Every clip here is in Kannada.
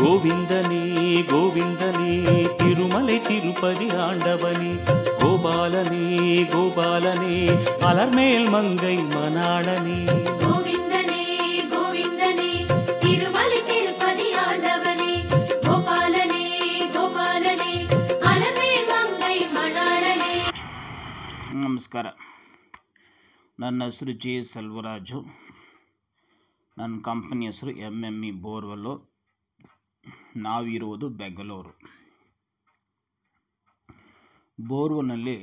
கோவிந்தனே கோவிந்தனே திருமலை திருப்பதி ஆண்டவனே கோபாலனே கோபாலனே அலர்மேல் மங்கை மணாளனே ನಮಸ್ಕಾರ. ನನ್ನ ಹೆಸರು ಜಿ ಸೆಲ್ವರಾಜು. ನನ್ನ ಕಂಪನಿ ಹೆಸರು ಎಂ ಎಂ ಇ ಬೋರ್ವೆಲ್ಲು ನಾವಿರುವುದು ಬೆಂಗಳೂರು. ಬೋರ್ವೆಲ್ನಲ್ಲಿ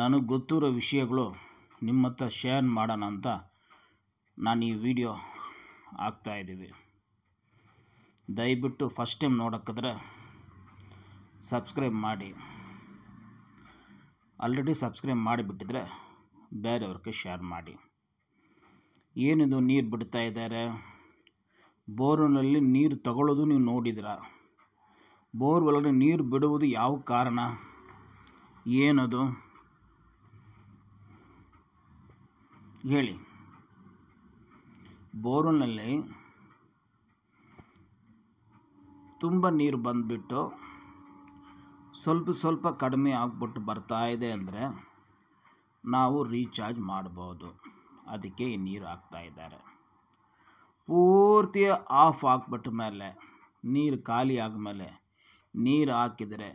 ನನಗೆ ಗೊತ್ತಿರೋ ವಿಷಯಗಳು ನಿಮ್ಮ ಹತ್ರ ಶೇರ್ ಮಾಡೋಣ ಅಂತ ನಾನು ಈ ವಿಡಿಯೋ ಹಾಕ್ತಾಯಿದ್ದೀವಿ ದಯವಿಟ್ಟು ಫಸ್ಟ್ ಟೈಮ್ ನೋಡೋಕ್ಕಿದ್ರೆ ಸಬ್ಸ್ಕ್ರೈಬ್ ಮಾಡಿ. ಆಲ್ರೆಡಿ ಸಬ್ಸ್ಕ್ರೈಬ್ ಮಾಡಿಬಿಟ್ಟಿದ್ರೆ ಬೇರೆಯವ್ರಿಗೆ ಶೇರ್ ಮಾಡಿ. ಏನಿದು ನೀರು ಬಿಡ್ತಾ ಇದ್ದಾರೆ ಬೋರ್ನಲ್ಲಿ ನೀರು ತಗೊಳ್ಳೋದು ನೀವು ನೋಡಿದಿರ. ಬೋರ್ ಒಳಗಡೆ ನೀರು ಬಿಡುವುದು ಯಾವ ಕಾರಣ? ಏನದು? ಹೇಳಿ. ಬೋರ್ನಲ್ಲಿ ತುಂಬ ನೀರು ಬಂದುಬಿಟ್ಟು ಸ್ವಲ್ಪ ಸ್ವಲ್ಪ ಕಡಿಮೆ ಆಗ್ಬಿಟ್ಟು ಬರ್ತಾ ಇದೆ ಅಂದರೆ ನಾವು ರೀಚಾರ್ಜ್ ಮಾಡ್ಬೋದು. ಅದಕ್ಕೆ ಈ ನೀರು ಹಾಕ್ತಾ ಇದ್ದಾರೆ. ಪೂರ್ತಿ ಆಫ್ ಹಾಕ್ಬಿಟ್ಟ ಮೇಲೆ, ನೀರು ಖಾಲಿ ಆದಮೇಲೆ ನೀರು ಹಾಕಿದರೆ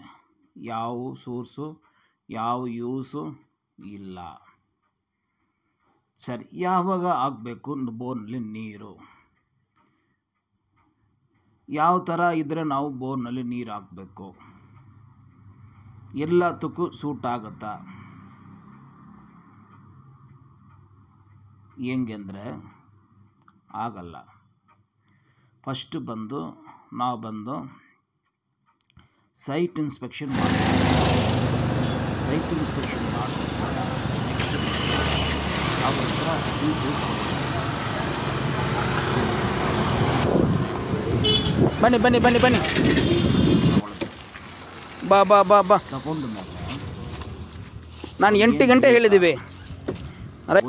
ಯಾವ ಸೋರ್ಸು ಯಾವ ಯೂಸು ಇಲ್ಲ. ಸರಿ, ಯಾವಾಗ ಆಗಬೇಕು ಬೋರ್ನಲ್ಲಿ ನೀರು. ಯಾವ ಥರ ಇದ್ದರೆ ನಾವು ಬೋರ್ನಲ್ಲಿ ನೀರು ಹಾಕಬೇಕು? ಎಲ್ಲದಕ್ಕೂ ಸೂಟ್ ಆಗುತ್ತಾ ಹೆಂಗೆಂದರೆ ಆಗಲ್ಲ. ಫಸ್ಟ್ ಬಂದು, ನಾವು ಬಂದು ಸೈಟ್ ಇನ್ಸ್ಪೆಕ್ಷನ್ ಮಾಡ್ತೀವಿ. ಸೈಟ್ ಇನ್ಸ್ಪೆಕ್ಷನ್ ಮಾಡಿ ಬನ್ನಿ ಬನ್ನಿ ಬನ್ನಿ ಬನ್ನಿ. ಬಾ ಬಾ ಬಾ ಬಾ. ತಗೊಂಡ ಮೇಲೆ ನಾನು ಎಂಟು ಗಂಟೆ ಹೇಳಿದ್ದೀವಿ.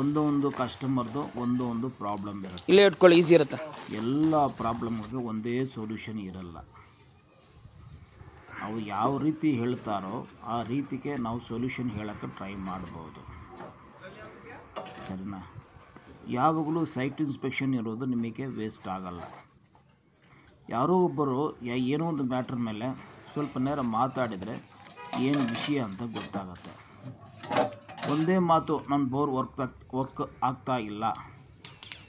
ಒಂದು ಒಂದು ಕಸ್ಟಮರ್ದು ಒಂದು ಒಂದು ಪ್ರಾಬ್ಲಮ್ ಇರುತ್ತೆ. ಇಲ್ಲೇ ಇಟ್ಕೊಳ್ಳಿ ಈಸಿ ಇರುತ್ತೆ. ಎಲ್ಲ ಪ್ರಾಬ್ಲಮ್ಗೆ ಒಂದೇ ಸೊಲ್ಯೂಷನ್ ಇರಲ್ಲ. ಅವು ಯಾವ ರೀತಿ ಹೇಳ್ತಾರೋ ಆ ರೀತಿಗೆ ನಾವು ಸೊಲ್ಯೂಷನ್ ಹೇಳೋಕ್ಕೆ ಟ್ರೈ ಮಾಡ್ಬೋದು. ಸರಿನಾ? ಯಾವಾಗಲೂ ಸೈಟ್ ಇನ್ಸ್ಪೆಕ್ಷನ್ ಇರೋದು ನಿಮಗೆ ವೇಸ್ಟ್ ಆಗಲ್ಲ. ಯಾರೋ ಒಬ್ಬರು ಏನೋ ಒಂದು ಮ್ಯಾಟ್ರ್ ಮೇಲೆ ಸ್ವಲ್ಪ ನೇರ ಮಾತಾಡಿದರೆ ಏನು ವಿಷಯ ಅಂತ ಗೊತ್ತಾಗತ್ತೆ. ಒಂದೇ ಮಾತು ನನ್ನ ಬೋರ್ ವರ್ಕ್ ವರ್ಕ್ ಆಗ್ತಾ ಇಲ್ಲ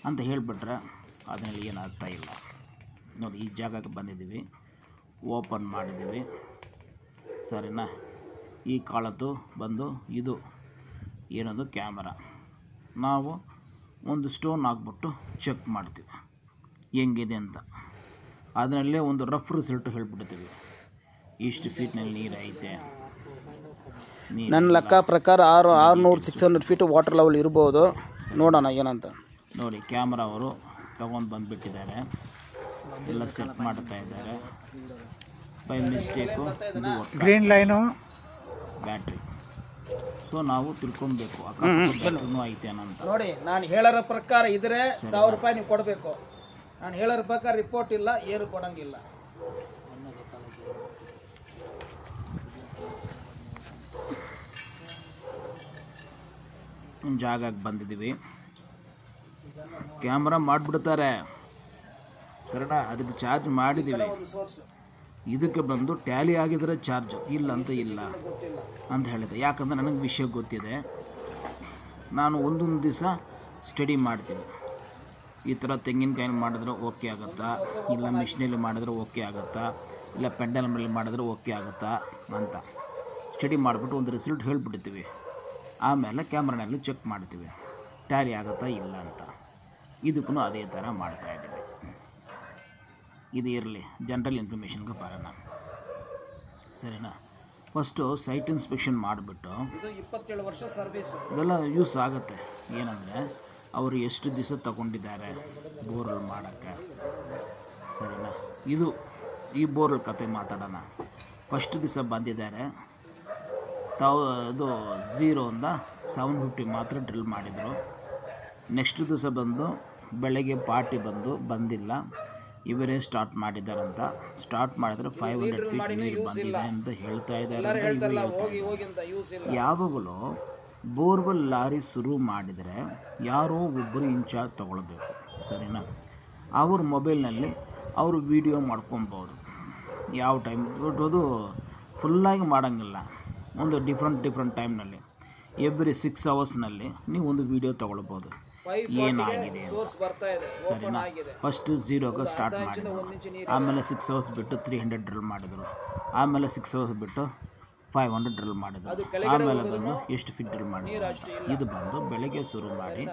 ಅಂತ ಹೇಳಿಬಿಟ್ರೆ ಅದರಲ್ಲಿ ಏನಾಗ್ತಾ ಇಲ್ಲ. ನೋಡಿ, ಈ ಜಾಗಕ್ಕೆ ಬಂದಿದ್ದೀವಿ. ಓಪನ್ ಮಾಡಿದ್ದೀವಿ. ಸರಿನಾ? ಈ ಕಾಳತ್ತು ಬಂದು ಇದು ಏನದು ಕ್ಯಾಮರಾ. ನಾವು ಒಂದು ಸ್ಟೋನ್ ಹಾಕ್ಬಿಟ್ಟು ಚೆಕ್ ಮಾಡ್ತೀವಿ. ಹೆಂಗಿದೆ ಅಂತ. ಅದರಲ್ಲೇ ಒಂದು ರಫ್ ರಿಸಲ್ಟ್ ಹೇಳ್ಬಿಡ್ತೀವಿ. ಇಷ್ಟು ಫೀಟ್ನಲ್ಲಿ ನೀರು ಐತೆ. ನೀರು ನನ್ನ ಲೆಕ್ಕ ಪ್ರಕಾರ ಆರು ಆರುನೂರು six hundred feet water level ಇರ್ಬೋದು. ನೋಡೋಣ ಏನಂತ. ನೋಡಿ ಕ್ಯಾಮ್ರಾ ಅವರು ತಗೊಂಡು ಬಂದುಬಿಟ್ಟಿದ್ದಾರೆ. ಎಲ್ಲ ಸೆಟ್ ಮಾಡ್ತಾ ಇದ್ದಾರೆ. ಬೈ ಮಿಸ್ಟೇಕು ಇದು ಗ್ರೀನ್ ಲೈನು ಬ್ಯಾಟ್ರಿ ಸೊ ನಾವು ತಿಳ್ಕೊಬೇಕು. ಅಕ್ಕೂ ಐತೆ ಅಂತ ನೋಡಿ ನಾನು ಹೇಳೋರ ಪ್ರಕಾರ ಇದ್ರೆ ಸಾವಿರ ರೂಪಾಯಿ ನೀವು ಕೊಡಬೇಕು. ನಾನು ಹೇಳೋರ ಪ್ರಕಾರ ರಿಪೋರ್ಟ್ ಇಲ್ಲ ಏನು ಕೊಡಂಗಿಲ್ಲ ಒಂದು ಜಾಗಕ್ಕೆ ಬಂದಿದ್ದೀವಿ. ಕ್ಯಾಮ್ರಾ ಮಾಡಿಬಿಡ್ತಾರೆ. ಸರಿನಾ ಅದಕ್ಕೆ ಚಾರ್ಜ್ ಮಾಡಿದ್ದೀವಿ. ಇದಕ್ಕೆ ಬಂದು ಟ್ಯಾಲಿ ಆಗಿದ್ರೆ ಚಾರ್ಜ್ ಇಲ್ಲ ಅಂತ ಇಲ್ಲ ಅಂತ ಹೇಳಿದೆ. ಯಾಕಂದ್ರೆ ನನಗೆ ವಿಷಯ ಗೊತ್ತಿದೆ. ನಾನು ಒಂದೊಂದು ದಿವಸ ಸ್ಟಡಿ ಮಾಡ್ತೀನಿ. ಈ ಥರ ತೆಂಗಿನಕಾಯಿ ಮಾಡಿದ್ರೆ ಓಕೆ ಆಗುತ್ತಾ? ಇಲ್ಲ ಮಿಷಿನಲ್ಲಿ ಮಾಡಿದ್ರೆ ಓಕೆ ಆಗುತ್ತಾ? ಇಲ್ಲ ಪೆಂಡಲ್ ಮೇಲೆ ಮಾಡಿದ್ರೆ ಓಕೆ ಆಗುತ್ತಾ ಅಂತ. ಸ್ಟಡಿ ಮಾಡಿಬಿಟ್ಟು ಒಂದು ರಿಸಲ್ಟ್ ಹೇಳ್ಬಿಡ್ತೀವಿ. ಆಮೇಲೆ ಕ್ಯಾಮ್ರಾನಲ್ಲಿ ಚೆಕ್ ಮಾಡ್ತೀವಿ. ಟ್ಯಾಲಿ ಆಗುತ್ತಾ ಇಲ್ಲ ಅಂತ. ಇದಕ್ಕೂ ಅದೇ ಥರ ಮಾಡ್ತಾ ಇದ್ದೀವಿ. ಇದು ಇರಲಿ ಜನರಲ್ ಇನ್ಫಾರ್ಮೇಷನ್ಗೆ ಬರೋಣ. ಸರಿನಾ? ಫಸ್ಟು ಸೈಟ್ ಇನ್ಸ್ಪೆಕ್ಷನ್ ಮಾಡಿಬಿಟ್ಟು ಇಪ್ಪತ್ತೇಳು ವರ್ಷ ಸರ್ವಿಸ್ ಇದೆಲ್ಲ ಯೂಸ್ ಆಗುತ್ತೆ. ಏನಂದರೆ ಅವರು ಎಷ್ಟು ದಿವಸ ತಗೊಂಡಿದ್ದಾರೆ ಬೋರ್ವೆಲ್ ಮಾಡೋಕ್ಕೆ. ಸರಿನಾ? ಇದು ಈ ಬೋರ್ವೆಲ್ ಕತೆ ಮಾತಾಡೋಣ. ಫಸ್ಟ್ ದಿವಸ ಬಂದಿದ್ದಾರೆ. ತಾವು ಇದು ಝೀರೋಯಿಂದ ಸೆವೆನ್ ಫಿಫ್ಟಿ ಮಾತ್ರ ಡ್ರಿಲ್ ಮಾಡಿದರು. ನೆಕ್ಸ್ಟ್ ದಿವಸ ಬಂದು ಬೆಳಗ್ಗೆ ಪಾರ್ಟಿ ಬಂದು ಬಂದಿಲ್ಲ. ಇವರೇ ಸ್ಟಾರ್ಟ್ ಮಾಡಿದಾರಂತ ಸ್ಟಾರ್ಟ್ ಮಾಡಿದ್ರೆ ಫೈವ್ ಹಂಡ್ರೆಡ್ ಫೀಟ್ ನೀರು ಬಂದಿದೆ ಅಂತ ಹೇಳ್ತಾ ಇದ್ದಾರೆ ಅಂತ ಅಂತ ಯಾವಾಗಲೂ ಬೋರ್ವೆಲ್ ಲಾರಿ ಶುರು ಮಾಡಿದರೆ ಯಾರೋ ಒಬ್ಬರು ಇನ್ಚಾರ್ಜ್ ತೊಗೊಳ್ಬೇಕು ಸರಿನಾ? ಅವ್ರ ಮೊಬೈಲ್ನಲ್ಲಿ ಅವರು ವೀಡಿಯೋ ಮಾಡ್ಕೊಬೋದು. ಯಾವ ಟೈಮ್ ಅದು ಫುಲ್ಲಾಗಿ ಮಾಡೋಂಗಿಲ್ಲ. ಒಂದು ಡಿಫ್ರೆಂಟ್ ಡಿಫ್ರೆಂಟ್ ಟೈಮ್ನಲ್ಲಿ ಎವ್ರಿ ಸಿಕ್ಸ್ ಅವರ್ಸ್ನಲ್ಲಿ ನೀವು ಒಂದು ವಿಡಿಯೋ ತೊಗೊಳ್ಬೋದು. ಏನಾಗಿದೆ ಸರಿನಾ? ಫಸ್ಟು ಝೀರೋಗೆ ಸ್ಟಾರ್ಟ್ ಮಾಡಿದರು. ಆಮೇಲೆ ಸಿಕ್ಸ್ ಅವರ್ಸ್ ಬಿಟ್ಟು ತ್ರೀ ಹಂಡ್ರೆಡ್ ಡ್ರಿಲ್ ಮಾಡಿದರು. ಆಮೇಲೆ ಸಿಕ್ಸ್ ಅವರ್ಸ್ ಬಿಟ್ಟು ಫೈವ್ ಹಂಡ್ರೆಡ್ ಡ್ರಿಲ್ ಮಾಡಿದರು. ಆಮೇಲೆ ಬಂದು ಎಷ್ಟು ಫಿಟ್ ಡ್ರಿಲ್ ಮಾಡಿದ್ರು. ಇದು ಬಂದು ಬೆಳಗ್ಗೆ ಶುರು ಮಾಡಿ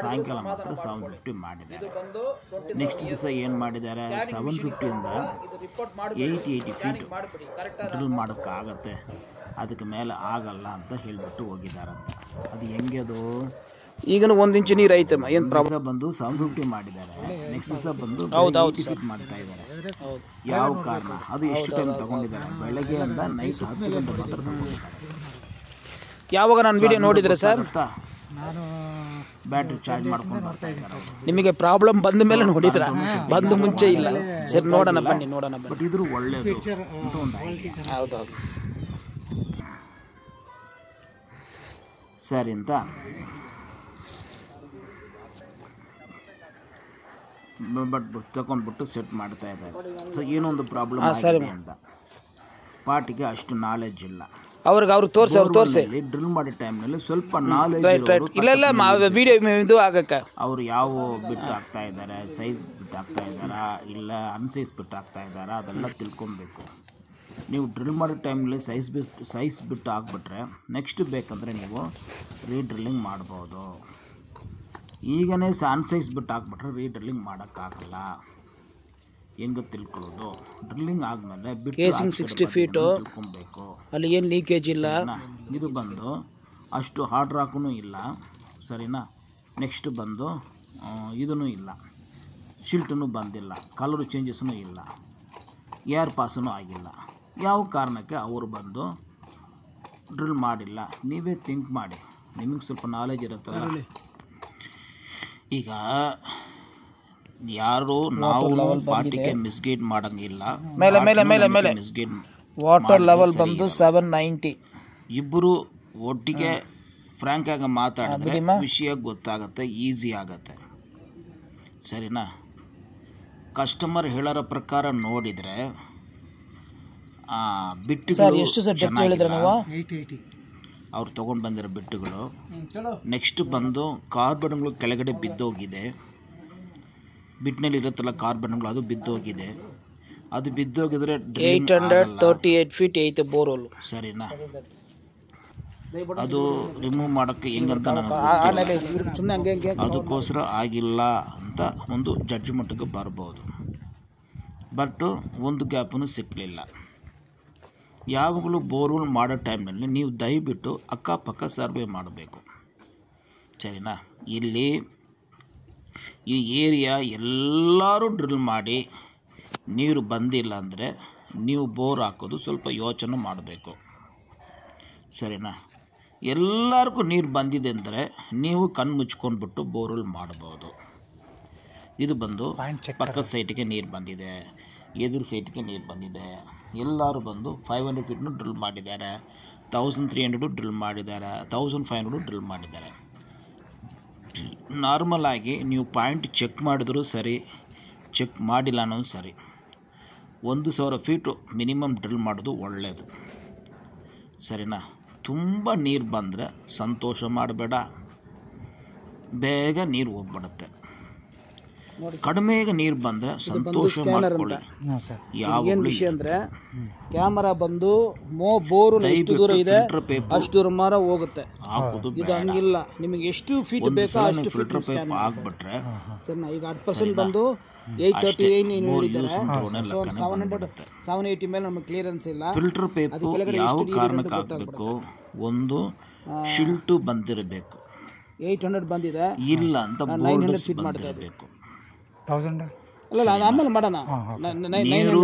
ಸಾಯಂಕಾಲ ಮಾತ್ರ ಸೆವೆನ್ ಫಿಫ್ಟಿ ಮಾಡಿದ್ದಾರೆ. ನೆಕ್ಸ್ಟ್ ದಿವಸ ಏನು ಮಾಡಿದ್ದಾರೆ? ಸೆವೆನ್ ಫಿಫ್ಟಿಯಿಂದ ಏಯ್ಟಿ ಏಯ್ಟಿ ಫೀಟ್ ಡ್ರಿಲ್ ಮಾಡೋಕ್ಕಾಗತ್ತೆ. ಅದಕ್ಕೆ ಮೇಲೆ ಆಗಲ್ಲ ಅಂತ ಹೇಳಿಬಿಟ್ಟು ಹೋಗಿದ್ದಾರಂತ. ಅದು ಹೆಂಗೆ ಅದು? ಈಗನು ಒಂದು ಇಂಚು ನೀರು ಐತೆ ಏನು ಪ್ರಾಬ್ಲಮ್ ಬಂದು ಸೆವೆನ್ ಫಿಫ್ಟಿ ಮಾಡಿದ್ದಾರೆ. ನೆಕ್ಸ್ಟ್ ಸಹ ಬಂದು ಫಿಟ್ ಮಾಡ್ತಾ ಇದ್ದಾರೆ. ಯಾವ ಕಾರಣ? ಅದು ಎಷ್ಟು ಟೈಮ್ ತಗೊಂಡಿದ್ದಾರೆ? ಬೆಳಗ್ಗೆ ಅಂತ ನೈಟ್ ಹತ್ತು ಗಂಟೆ ಮಾತ್ರ ತಗೊಂಡಿದ್ದಾರೆ. ಯಾವಾಗ ನಾನು ವಿಡಿಯೋ ನೋಡಿದ್ರೆ ಸರ್? ಬ್ಯಾಟ್ರಿ ಚಾರ್ಜ್ ಮಾಡ್ಕೊಂಡು ಬರ್ತಾ ಇದ್ದಾರೆ ನಿಮಗೆ ಪ್ರಾಬ್ಲಮ್ ಬಂದ ಮೇಲೆ ನೋಡಿದ್ರ? ಬಂದ ಮುಂಚೆ ಇಲ್ಲ. ಸರಿ ನೋಡೋಣ ಬನ್ನಿ ನೋಡೋಣ ಬಟ್ ಇದ್ರು ಒಳ್ಳೆಯದು ಅಂತ ಒಂದು idea. ಹೌದೌದು ಸರಿ ಅಂತ. ಬಟ್ ತಗೊಂಡ್ಬಿಟ್ಟು ಸೆಟ್ ಮಾಡ್ತಾ ಇದ್ದಾರೆ. ಸೊ ಏನೊಂದು ಪ್ರಾಬ್ಲಮ್ ಆಗಿದೆ ಅಂತ. ಪಾಟಿಗೆ ಅಷ್ಟು ನಾಲೆಜ್ ಇಲ್ಲ. ಅವ್ರಿಗೆ ಅವ್ರು ತೋರಿಸಿ ಅವ್ರು ತೋರಿಸಿ. ಡ್ರಿಲ್ ಮಾಡೋ ಟೈಮ್ನಲ್ಲಿ ಸ್ವಲ್ಪ ನಾಲೆಜ್ ಇಲ್ಲ ಇಲ್ಲ ವಿಡಿಯೋ ಇದು ಆಗಕ್ಕೆ. ಅವರು ಯಾವ ಬಿಟ್ಟು ಹಾಕ್ತಾ ಇದ್ದಾರೆ ಸೈಜ್ ಬಿಟ್ಟು ಹಾಕ್ತಾ ಇದ್ದಾರಾ ಇಲ್ಲ ಅನ್ಸೈಸ್ ಬಿಟ್ಟು ಹಾಕ್ತಾ ಇದ್ದಾರಾ ಅದೆಲ್ಲ ತಿಳ್ಕೊಬೇಕು. ನೀವು ಡ್ರಿಲ್ ಮಾಡೋ ಟೈಮಲ್ಲಿ ಸೈಜ್ ಬಿಟ್ಟು ಸೈಜ್ ಬಿಟ್ಟು ಹಾಕ್ಬಿಟ್ರೆ ನೆಕ್ಸ್ಟ್ ಬೇಕಂದರೆ ನೀವು ರೀಡ್ರಿಲ್ಲಿಂಗ್ ಮಾಡ್ಬೋದು. ಈಗನೇ ಅನ್ಸೈಸ್ ಬಿಟ್ಟು ಹಾಕ್ಬಿಟ್ರೆ ರೀಡ್ರಿಲ್ಲಿಂಗ್ ಮಾಡೋಕ್ಕಾಗಲ್ಲ. ಹೆಂಗೆ ತಿಳ್ಕೊಳ್ಳೋದು? ಡ್ರಿಲ್ಲಿಂಗ್ ಆದಮೇಲೆ ಬಿಟ್ಟು ಸಿಕ್ಸ್ಟಿ ಫೀಟು ತಿಳ್ಕೊಬೇಕು. ಅಲ್ಲಿ ಏನು ಲೀಕೇಜ್ ಇಲ್ಲ? ಇದು ಬಂದು ಅಷ್ಟು ಹಾರ್ಡ್ ರಾಕೂ ಇಲ್ಲ. ಸರಿನಾ? ನೆಕ್ಸ್ಟ್ ಬಂದು ಇದೂ ಇಲ್ಲ. ಶಿಲ್ಟೂ ಬಂದಿಲ್ಲ. ಕಲರ್ ಚೇಂಜಸ್ನೂ ಇಲ್ಲ. ಏರ್ ಪಾಸೂ ಆಗಿಲ್ಲ. ಯಾವ ಕಾರಣಕ್ಕೆ ಅವರು ಬಂದು ಡ್ರಿಲ್ ಮಾಡಿಲ್ಲ? ನೀವೇ ಥಿಂಕ್ ಮಾಡಿ. ನಿಮಗೆ ಸ್ವಲ್ಪ ನಾಲೆಜ್ ಇರುತ್ತಲ್ಲ? ಈಗ ಯಾರು ನಾವು ಪಾರ್ಟಿಗೆ ಮಿಸ್ಗೈಡ್ ಮಾಡಂಗಿಲ್ಲ. ಮೇಲೆ, ಮೇಲೆ, ಮೇಲೆ, ಮೇಲೆ. ಮಿಸ್ಗೈಡ್ ವಾಟರ್ ಲೆವೆಲ್ ಬಂದು ಸೆವೆನ್ ನೈಂಟಿ ಇಬ್ಬರು ಒಟ್ಟಿಗೆ ಫ್ರ್ಯಾಂಕ್ ಆಗಿ ಮಾತಾಡಿದ್ರೆ ವಿಷಯ ಗೊತ್ತಾಗುತ್ತೆ ಈಸಿ ಆಗುತ್ತೆ. ಸರಿನಾ? ಕಸ್ಟಮರ್ ಹೇಳೋರ ಪ್ರಕಾರ ನೋಡಿದರೆ ಬಿಟ್ಟುಗಳು ಎಷ್ಟು ಸರ್ ಡೆಪ್ತ್ ಹೇಳಿದ್ರೆ ನೀವು? ಅವ್ರು ತೊಗೊಂಡು ಬಂದಿರೋ ಬಿಟ್ಟುಗಳು. ನೆಕ್ಸ್ಟ್ ಬಂದು ಕಾರ್ಬನ್ಗಳು ಕೆಳಗಡೆ ಬಿದ್ದೋಗಿದೆ. ಬಿಟ್ನಲ್ಲಿ ಇರುತ್ತಲ್ಲ ಕಾರ್ಬನ್ಗಳು ಅದು ಬಿದ್ದೋಗಿದೆ. ಅದು ಬಿದ್ದೋಗಿದ್ರೆ eight hundred. Thirty eight feet ಐತೆ ಬೋರ್ವೆಲ್. ಸರಿನಾ? ಅದು ರಿಮೂವ್ ಮಾಡೋಕ್ಕೆ ಹೆಂಗಂತ ನನಗೆ ಅದಕ್ಕೋಸ್ಕರ ಆಗಿಲ್ಲ ಅಂತ ಒಂದು ಜಡ್ಜ್ಮೆಂಟ್ಗೆ ಬರ್ಬೋದು. ಬಟ್ ಒಂದು ಗ್ಯಾಪನ್ನು ಸಿಕ್ಕಲಿಲ್ಲ ಯಾವಾಗಲೂ ಬೋರ್ವೆಲ್ ಮಾಡೋ ಟೈಮ್ನಲ್ಲಿ ನೀವು ದಯವಿಟ್ಟು ಅಕ್ಕಪಕ್ಕ ಸರ್ವೆ ಮಾಡಬೇಕು. ಸರಿನಾ? ಇಲ್ಲಿ ಈ ಏರಿಯಾ ಎಲ್ಲರೂ ಡ್ರಿಲ್ ಮಾಡಿ ನೀರು ಬಂದಿಲ್ಲ ಅಂದರೆ ನೀವು ಬೋರ್ ಹಾಕೋದು ಸ್ವಲ್ಪ ಯೋಚನೆ ಮಾಡಬೇಕು. ಸರಿನಾ? ಎಲ್ಲರಿಗೂ ನೀರು ಬಂದಿದೆ ಅಂದರೆ ನೀವು ಕಣ್ಣು ಮುಚ್ಕೊಂಡ್ಬಿಟ್ಟು ಬೋರ್ವೆಲ್ ಮಾಡ್ಬೋದು ಇದು ಬಂದು ಪಕ್ಕದ ಸೈಟಿಗೆ ನೀರು ಬಂದಿದೆ ಎದುರು ಸೈಟಿಗೆ ನೀರು ಬಂದಿದೆ. ಎಲ್ಲರೂ ಬಂದು ಫೈವ್ ಹಂಡ್ರೆಡ್ ಫೀಟ್ನು ಡ್ರಿಲ್ ಮಾಡಿದ್ದಾರೆ. ತೌಸಂಡ್ ತ್ರೀ ಹಂಡ್ರೆಡು ಡ್ರಿಲ್ ಮಾಡಿದ್ದಾರೆ. ತೌಸಂಡ್ ಫೈವ್ ಹಂಡ್ರೆಡು ಡ್ರಿಲ್ ಮಾಡಿದ್ದಾರೆ. ನಾರ್ಮಲ್ ಆಗಿ ನೀವು ಪಾಯಿಂಟ್ ಚೆಕ್ ಮಾಡಿದ್ರು ಸರಿ ಚೆಕ್ ಮಾಡಿಲ್ಲ ಅನ್ನೋದು ಸರಿ. ಒಂದು ಸಾವಿರ ಫೀಟು ಮಿನಿಮಮ್ ಡ್ರಿಲ್ ಮಾಡೋದು ಒಳ್ಳೆಯದು ಸರಿನಾ? ತುಂಬ ನೀರು ಬಂದರೆ ಸಂತೋಷ ಮಾಡಬೇಡ. ಬೇಗ ನೀರು ಹೋಗ್ಬಿಡುತ್ತೆ. ಕಡಿಮೆಗೆ ನೀರು ಬಂದ್ರೆ ಸಂತೋಷ ಮಾಡ್ಕೊಳ್ಳಿ. ವಿಷಯ ಅಂದ್ರೆ ಕ್ಯಾಮರಾ ಬಂದು ಮೋ ಬೋರು ಎಷ್ಟು ದೂರ ಇದೆ ಅಷ್ಟು ದೂರ ಮಾರ ಹೋಗುತ್ತೆ. ಇದು ಹಂಗಿಲ್ಲ. ನಿಮಗೆ ಎಷ್ಟು ಫೀಟ್ ಬೇಕೋ ಅಷ್ಟು ಫಿಲ್ಟರ್ ಪೇಪ್ ಹಾಕ್ಬಿಟ್ರೆ ಸರ್ ನಾ ಈಗ ಹತ್ತು ಪರ್ಸೆಂಟ್ ಬಂದು ಏಯ್ಟ್ ತರ್ಟಿ ಏನ್ ಏನು ಹೇಳಿದ್ದಾರೆ? ಸೆವೆನ್ ಹಂಡ್ರೆಡ್ ಸೆವೆನ್ ಏಯ್ಟಿ ಮೇಲೆ ನಮಗೆ ಕ್ಲಿಯರೆನ್ಸ್ ಇಲ್ಲ. ಫಿಲ್ಟರ್ ಪೇಪು ಯಾವ ಕಾರಣಕ್ಕೆ ಹಾಕಬೇಕು? ಒಂದು ಶಿಲ್ಟು ಬಂದಿರಬೇಕು. ಏಯ್ಟ್ ಹಂಡ್ರೆಡ್ ಬಂದಿದೆ. ಇಲ್ಲ ಅಂತ ಬೋರ್ಡ್ ಬಂದಿರಬೇಕು. ಅಲ್ಲ ಅಲ್ಲ, ಅದು ಆಮೇಲೆ ಮಾಡೋಣ. ನೀರು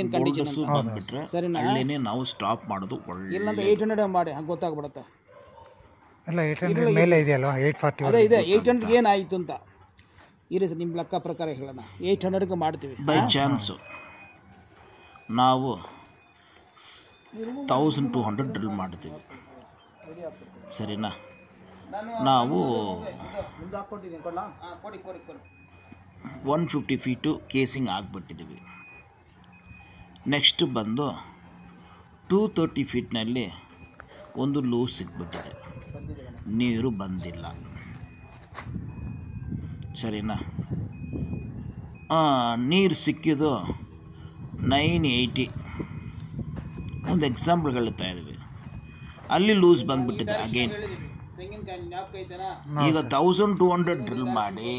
ಏನು ಕಂಡೀಷನ್ ಬಂದ್ಬಿಟ್ರೆ ಸರಿನಾ? ಅಲ್ಲೇನೆ ನಾವು ಸ್ಟಾಪ್ ಮಾಡೋದು ಒಳ್ಳೆ ಇಲ್ಲಂದ್ರೆ ಏಯ್ಟ್ ಹಂಡ್ರೆಡ್ ಮಾಡಿ ಹಂಗೆ ಗೊತ್ತಾಗ್ಬಿಡುತ್ತೆ. ಅಲ್ಲ ಏಯ್ಟ್ ಹಂಡ್ರೆಡ್ ಮೇಲೆ ಇದೆಯಲ್ವಾ? ಏಯ್ಟ್ ಫಾರ್ಟಿ ಅದೇ ಇದೆ ಏಯ್ಟ್ ಹಂಡ್ರೆಡ್ ಏನಾಯಿತು ಅಂತ. ಇರಿ ಸರ್ ನಿಮ್ಮ ಲೆಕ್ಕ ಪ್ರಕಾರ ಹೇಳೋಣ. ಏಯ್ಟ್ ಹಂಡ್ರೆಡ್ಗೆ ಮಾಡ್ತೀವಿ. ಬೈ ಚಾನ್ಸು ನಾವು ತೌಸಂಡ್ ಟು ಹಂಡ್ರೆಡ್ ಡ್ರಿಲ್ ಮಾಡ್ತೀವಿ. ಸರಿನಾ? ನಾವು ಕೊಡಿ ಕೊಡಿ ಕೊಡಿ. ಒನ್ ಫಿಫ್ಟಿ ಫೀಟು ಕೇಸಿಂಗ್ ಆಗಿಬಿಟ್ಟಿದ್ದೀವಿ ನೆಕ್ಸ್ಟ್ ಬಂದು ಟೂ ತರ್ಟಿ ಫೀಟ್ನಲ್ಲಿ ಒಂದು ಲೂಸ್ ಸಿಕ್ಬಿಟ್ಟಿದೆ ನೀರು ಬಂದಿಲ್ಲ. ಸರಿನಾ? ನೀರು ಸಿಕ್ಕಿದ್ದು ನೈನ್ ಏಯ್ಟಿ. ಒಂದು ಎಕ್ಸಾಂಪಲ್ ಹೇಳ್ತಾ ಇದ್ದೀವಿ. ಅಲ್ಲಿ ಲೂಸ್ ಬಂದ್ಬಿಟ್ಟಿದೆ ಅಗೇನ್. ಈಗ ತೌಸಂಡ್ ಟೂ ಹಂಡ್ರೆಡ್ ಡ್ರಿಲ್ ಮಾಡಿ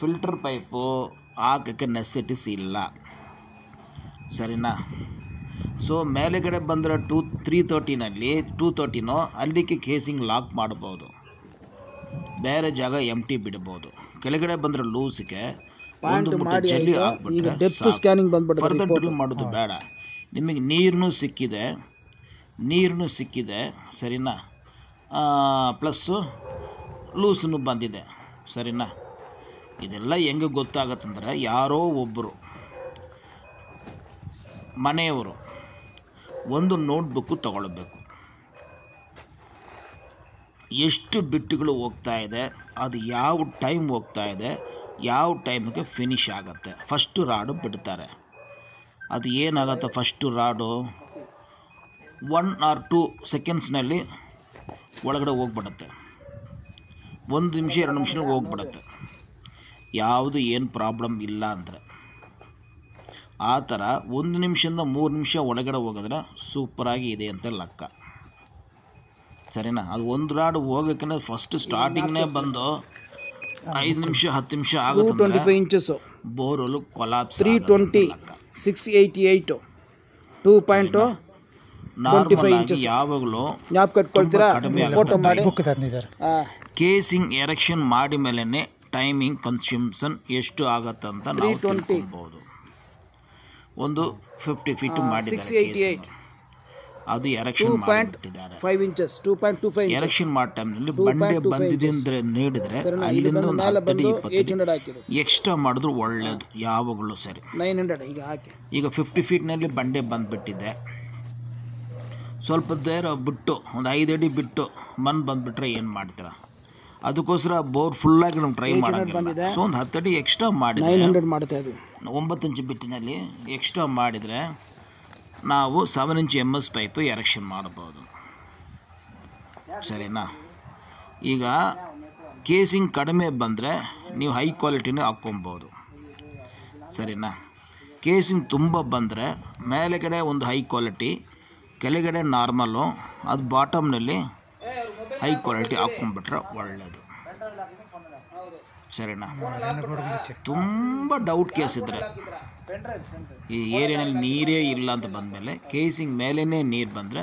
ಫಿಲ್ಟರ್ ಪೈಪು ಹಾಕೋಕ್ಕೆ ನೆಸೆಸಿಟೀಸ್ ಇಲ್ಲ. ಸರಿನಾ? ಸೊ ಮೇಲೆಗಡೆ ಬಂದರೆ ಟೂ ತ್ರೀ ತರ್ಟಿನಲ್ಲಿ ಟೂ ತರ್ಟಿನೋ ಅಲ್ಲಿಗೆ ಕೇಸಿಂಗ್ ಲಾಕ್ ಮಾಡ್ಬೋದು. ಬೇರೆ ಜಾಗ ಎಂ ಟಿ ಬಿಡ್ಬೋದು. ಕೆಳಗಡೆ ಬಂದರೆ ಲೂಸ್ಗೆ ಒಂದು ಜಲ್ಲಿ ಸ್ಕ್ಯಾನಿಂಗ್ ಫರ್ದರ್ ಡ್ರಿಲ್ ಮಾಡೋದು ಬೇಡ. ನಿಮಗೆ ನೀರನ್ನೂ ಸಿಕ್ಕಿದೆ. ನೀರನ್ನು ಸಿಕ್ಕಿದೆ. ಸರಿನಾ? ಪ್ಲಸ್ಸು ಲೂಸನ್ನು ಬಂದಿದೆ. ಸರಿನಾ? ಇದೆಲ್ಲ ಹೆಂಗೆ ಗೊತ್ತಾಗತ್ತಂದ್ರೆ ಯಾರೋ ಒಬ್ಬರು ಮನೆಯವರು ಒಂದು ನೋಟ್ಬುಕ್ಕು ತಗೊಳ್ಬೇಕು. ಎಷ್ಟು ಬಿಟ್ಟುಗಳು ಹೋಗ್ತಾ ಇದೆ, ಅದು ಯಾವ ಟೈಮ್ ಹೋಗ್ತಾ ಇದೆ, ಯಾವ ಟೈಮಿಗೆ ಫಿನಿಶ್ ಆಗುತ್ತೆ. ಫಸ್ಟು ರಾಡು ಬಿಡ್ತಾರೆ. ಅದು ಏನಾಗುತ್ತೆ first rod? One or two ಸೆಕೆಂಡ್ಸ್ನಲ್ಲಿ ಒಳಗಡೆ ಹೋಗ್ಬಿಡುತ್ತೆ. ಒಂದು ನಿಮಿಷ, ಎರಡು ನಿಮಿಷದಲ್ಲಿ ಹೋಗ್ಬಿಡುತ್ತೆ. ಯಾವುದು ಏನು ಪ್ರಾಬ್ಲಮ್ ಇಲ್ಲ ಅಂದರೆ ಆ ಥರ ಒಂದು ನಿಮಿಷದಿಂದ ಮೂರು ನಿಮಿಷ ಒಳಗಡೆ ಹೋಗಿದ್ರೆ ಸೂಪರಾಗಿ ಇದೆ ಅಂತ ಲೆಕ್ಕ. ಸರಿನಾ? ಅದು ಒಂದು ರಾಡು ಹೋಗೋಕ್ಕೆ ಫಸ್ಟ್ ಸ್ಟಾರ್ಟಿಂಗ್ನೇ ಬಂದು ಐದು ನಿಮಿಷ ಹತ್ತು ನಿಮಿಷ ಆಗುತ್ತೆ twenty five inches ಬೋರಲು collapse three twenty six eighty eight two point normal inches ಯಾವಾಗಲೂ ಹಾಂ ಕೇಸಿಂಗ್ ಎರೆಕ್ಷನ್ ಮಾಡಿ. ಮೇಲೇ ಟೈಮಿಂಗ್ ಕನ್ಸ್ಯೂಮ್ಸನ್ ಎಷ್ಟು ಆಗುತ್ತೆ ಅಂತ ನಾವು ತಿಳ್ಕೊಬೋದು ಒಂದು ಫಿಫ್ಟಿ ಫೀಟ್ ಮಾಡಿದ್ದಾರೆ. ಅದು ಎರೆಕ್ಷನ್ ಮಾಡಿಬಿಟ್ಟಿದ್ದಾರೆ. Five inches two point two five erection ಮಾಡೋ ಟೈಮ್ನಲ್ಲಿ ಬಂಡೆ ಬಂದಿದೆ ಅಂದರೆ ನೀಡಿದರೆ ಅಲ್ಲಿಂದ ಒಂದು ಹತ್ತು ಬಂದು ಇಪ್ಪತ್ತು ಎಕ್ಸ್ಟ್ರಾ ಮಾಡಿದ್ರು ಒಳ್ಳೆಯದು ಯಾವಾಗಲೂ ಸರಿ. ನೈನ್ ಹಂಡ್ರೆಡ್ ಈಗ ಹಾಕಿ. ಈಗ ಫಿಫ್ಟಿ ಫೀಟ್ನಲ್ಲಿ ಬಂಡೆ ಬಂದುಬಿಟ್ಟಿದೆ. ಸ್ವಲ್ಪ ದೇರ ಬಿಟ್ಟು ಒಂದು ಐದು ಅಡಿ ಬಿಟ್ಟು ಮನ್ ಬಂದುಬಿಟ್ರೆ ಏನು ಮಾಡ್ತೀರಾ? ಅದಕ್ಕೋಸ್ಕರ ಬೋರ್ ಫುಲ್ಲಾಗಿ ನಮ್ಗೆ ಟ್ರೈ ಮಾಡೋಂಗಿಲ್ಲ. ಸೊ ಒಂದು ಹತ್ತು ಅಡಿ ಎಕ್ಸ್ಟ್ರಾ ಮಾಡಿದ್ರೆ ನೈನ್ ಹಂಡ್ರೆಡ್ ಮಾಡುತ್ತೆ ಅದು. ಒಂಬತ್ತು ಇಂಚು ಬಿಟ್ಟಿನಲ್ಲಿ ಎಕ್ಸ್ಟ್ರಾ ಮಾಡಿದರೆ ನಾವು seven inch M S pipe erection ಮಾಡ್ಬೋದು ಸರಿನಾ? ಈಗ ಕೇಸಿಂಗ್ ಕಡಿಮೆ ಬಂದರೆ ನೀವು ಹೈ ಕ್ವಾಲಿಟಿನೇ ಹಾಕ್ಕೊಬೋದು. ಸರಿನಾ? ಕೇಸಿಂಗ್ ತುಂಬ ಬಂದರೆ ಮೇಲೆಗಡೆ ಒಂದು ಹೈ ಕ್ವಾಲಿಟಿ ಕೆಳಗಡೆ ನಾರ್ಮಲ್ಲು ಅದು ಬಾಟಮ್ನಲ್ಲಿ ಹೈ ಕ್ವಾಲಿಟಿ ಹಾಕ್ಕೊಂಡ್ಬಿಟ್ರೆ ಒಳ್ಳೆಯದು ಸರಿನಾ? ತುಂಬ ಡೌಟ್ ಕೇಸ್ ಇದ್ದರೆ ಈ ಏರಿಯಾನಲ್ಲಿ ನೀರೇ ಇಲ್ಲ ಅಂತ ಬಂದಮೇಲೆ ಕೇಸಿಂಗ್ ಮೇಲೇ ನೀರು ಬಂದರೆ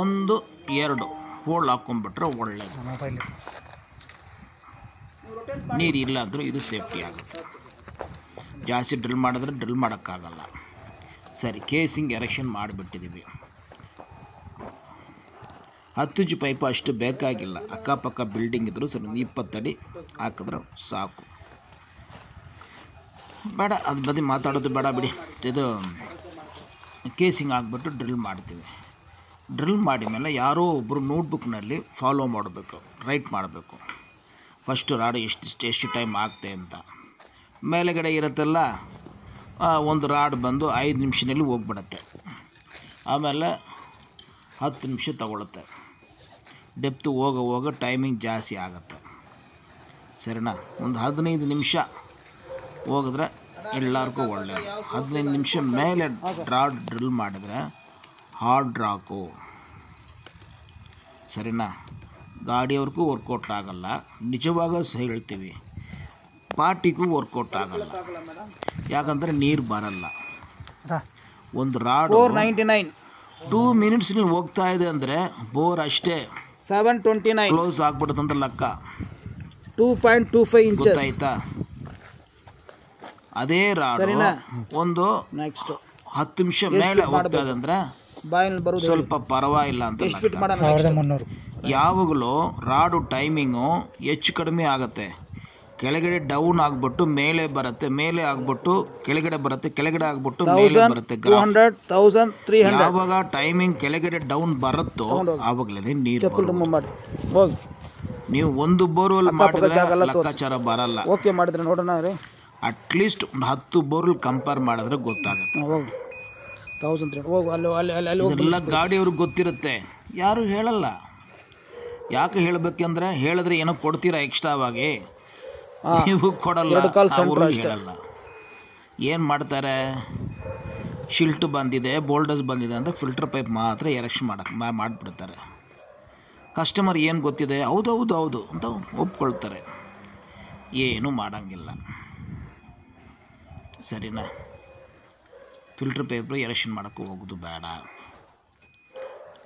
ಒಂದು, ಎರಡು ಹೋಲ್ ಹಾಕ್ಕೊಂಡ್ಬಿಟ್ರೆ ಒಳ್ಳೆಯದು ನೀರು ಇಲ್ಲ ಅಂದರೂ ಇದು ಸೇಫ್ಟಿ ಆಗುತ್ತೆ. ಜಾಸ್ತಿ ಡ್ರಿಲ್ ಮಾಡಿದ್ರೆ ಡ್ರಿಲ್ ಮಾಡೋಕ್ಕಾಗಲ್ಲ. ಸರಿ ಕೇಸಿಂಗ್ ಎರೆಕ್ಷನ್ ಮಾಡಿಬಿಟ್ಟಿದ್ದೀವಿ ಹತ್ತು ಇಂಚು ಪೈಪು ಅಷ್ಟು ಬೇಕಾಗಿಲ್ಲ. ಅಕ್ಕಪಕ್ಕ ಬಿಲ್ಡಿಂಗ್ ಇದ್ದರೂ ಸರಿ ಇಪ್ಪತ್ತಡಿ ಹಾಕಿದ್ರೆ ಸಾಕು. ಬೇಡ, ಅದು ಬದಿ ಮಾತಾಡೋದು ಬೇಡ ಬಿಡಿ. ಇದು ಕೇಸಿಂಗ್ ಆಗಿಬಿಟ್ಟು ಡ್ರಿಲ್ ಮಾಡ್ತೀವಿ. ಡ್ರಿಲ್ ಮಾಡಿದ ಮೇಲೆ ಯಾರೋ ಒಬ್ಬರು ನೋಟ್ಬುಕ್ನಲ್ಲಿ ಫಾಲೋ ಮಾಡಬೇಕು ರೈಟ್ ಮಾಡಬೇಕು. ಫಸ್ಟು ರಾಡು ಎಷ್ಟು ಎಷ್ಟು ಟೈಮ್ ಆಗ್ತೆ ಅಂತ. ಮೇಲೆಗಡೆ ಇರುತ್ತಲ್ಲ ಒಂದು ರಾಡ್ ಬಂದು ಐದು ನಿಮಿಷದಲ್ಲಿ ಹೋಗ್ಬಿಡತ್ತೆ. ಆಮೇಲೆ ಹತ್ತು ನಿಮಿಷ ತಗೊಳುತ್ತೆ. ಡೆಪ್ತು ಹೋಗ ಹೋಗ ಟೈಮಿಂಗ್ ಜಾಸ್ತಿ ಆಗುತ್ತೆ. ಸರಿನಾ? ಒಂದು ಹದಿನೈದು ನಿಮಿಷ ಹೋಗಿದ್ರೆ ಎಲ್ಲರಿಗೂ ಒಳ್ಳೆಯದು ಹದಿನೈದು ನಿಮಿಷ ಮೇಲೆ ಡ್ರಾ ಡ್ರಿಲ್ ಮಾಡಿದ್ರೆ ಹಾರ್ಡ್ ರಾಕು ಸರಿನಾ? ಗಾಡಿಯವ್ರಿಗೂ ವರ್ಕೌಟ್ ಆಗಲ್ಲ. ನಿಜವಾಗ ಸಹ ಹೇಳ್ತೀವಿ. ಪಾರ್ಟಿಗೂ ವರ್ಕೌಟ್ ಆಗಲ್ಲ. ಯಾಕಂದರೆ ನೀರು ಬರಲ್ಲ. ಒಂದು ರಾಡ್ ನೈಂಟಿ ನೈನ್ ಟೂ ಮಿನಿಟ್ಸ್ನಲ್ಲಿ ಹೋಗ್ತಾ ಇದೆ ಅಂದರೆ ಬೋರ್ ಅಷ್ಟೇ. ಸೆವೆನ್ ಟ್ವೆಂಟಿ ನೈನ್ ಕ್ಲೋಸ್ ಆಗ್ಬಿಡುತ್ತಂತ ಲೆಕ್ಕ. Two point two five inches ಆಯ್ತಾ ಅದೇ ರಾಡು. ಒಂದು ನೆಕ್ಸ್ಟ್ ಹತ್ತು ನಿಮಿಷ ಮೇಲೆ ಹೋಗ್ತಾ ಇದೆ ಅಂದ್ರೆ ಬಾಯಲ್ಲಿ ಬರೋದು ಸ್ವಲ್ಪ ಪರವಾಗಿಲ್ಲ ಅಂತ ಯಾವಾಗಲೂ ರಾಡು ಟೈಮಿಂಗು ಹೆಚ್ಚು ಕಡಿಮೆ ಆಗುತ್ತೆ. ಕೆಳಗಡೆ ಡೌನ್ ಆಗ್ಬಿಟ್ಟು ಮೇಲೆ ಬರುತ್ತೆ ಮೇಲೆ ಆಗ್ಬಿಟ್ಟು ಕೆಳಗಡೆ ಬರುತ್ತೆ ಕೆಳಗಡೆ ಆಗ್ಬಿಟ್ಟು ಮೇಲೆ ಬರುತ್ತೆ ಯಾವಾಗ ಟೈಮಿಂಗ್ ಕೆಳಗಡೆ ಡೌನ್ ಬರುತ್ತೋ ಆವಾಗಲೇ ನೀರು ಹೋಗಿ. ನೀವು ಒಂದು ಬೋರ್ವೆಲ್ ಮಾಡಿದ್ರೆ ಲೆಕ್ಕಾಚಾರ ಬರಲ್ಲ. ಓಕೆ ಮಾಡಿದ್ರೆ ನೋಡೋಣ ರೀ ಅಟ್ಲೀಸ್ಟ್ ಒಂದು ಹತ್ತು ಬೋರ್ವೆಲ್ ಕಂಪೇರ್ ಮಾಡಿದ್ರೆ ಗೊತ್ತಾಗುತ್ತೆ. ತೌಸಂಡ್ ತ್ರೀ ಹೋಗು ಅಲ್ಲಿ ಅಲ್ಲಿ ಅಲ್ಲಿ ಅಲ್ಲಿ ಹೋಗಿ. ಗಾಡಿಯವ್ರಿಗೆ ಗೊತ್ತಿರುತ್ತೆ. ಯಾರು ಹೇಳಲ್ಲ. ಯಾಕೆ ಹೇಳಬೇಕಂದ್ರೆ ಹೇಳಿದ್ರೆ ಏನೋ ಕೊಡ್ತೀರಾ ಎಕ್ಸ್ಟ್ರಾವಾಗಿ ನೀವು ಕೊಡಲ್ಲ ಅವರು ಹೇಳಲ್ಲ. ಏನು ಮಾಡ್ತಾರೆ? ಶಿಲ್ಟ್ ಬಂದಿದೆ ಬೋಲ್ಡರ್ಸ್ ಬಂದಿದೆ ಅಂತ ಫಿಲ್ಟರ್ ಪೈಪ್ ಮಾತ್ರ ಎರೆಕ್ಷನ್ ಮಾಡಕ್ಕೆ ಮಾಡಿಬಿಡ್ತಾರೆ. ಕಸ್ಟಮರ್ ಏನು ಗೊತ್ತಿದೆ? ಹೌದು ಹೌದು ಹೌದು ಅಂತ ಒಪ್ಕೊಳ್ತಾರೆ. ಏನೂ ಮಾಡೋಂಗಿಲ್ಲ. ಸರಿನಾ? ಫಿಲ್ಟರ್ ಪೇಪರ್ ಎರೆಕ್ಷನ್ ಮಾಡೋಕ್ಕೆ ಹೋಗೋದು ಬೇಡ.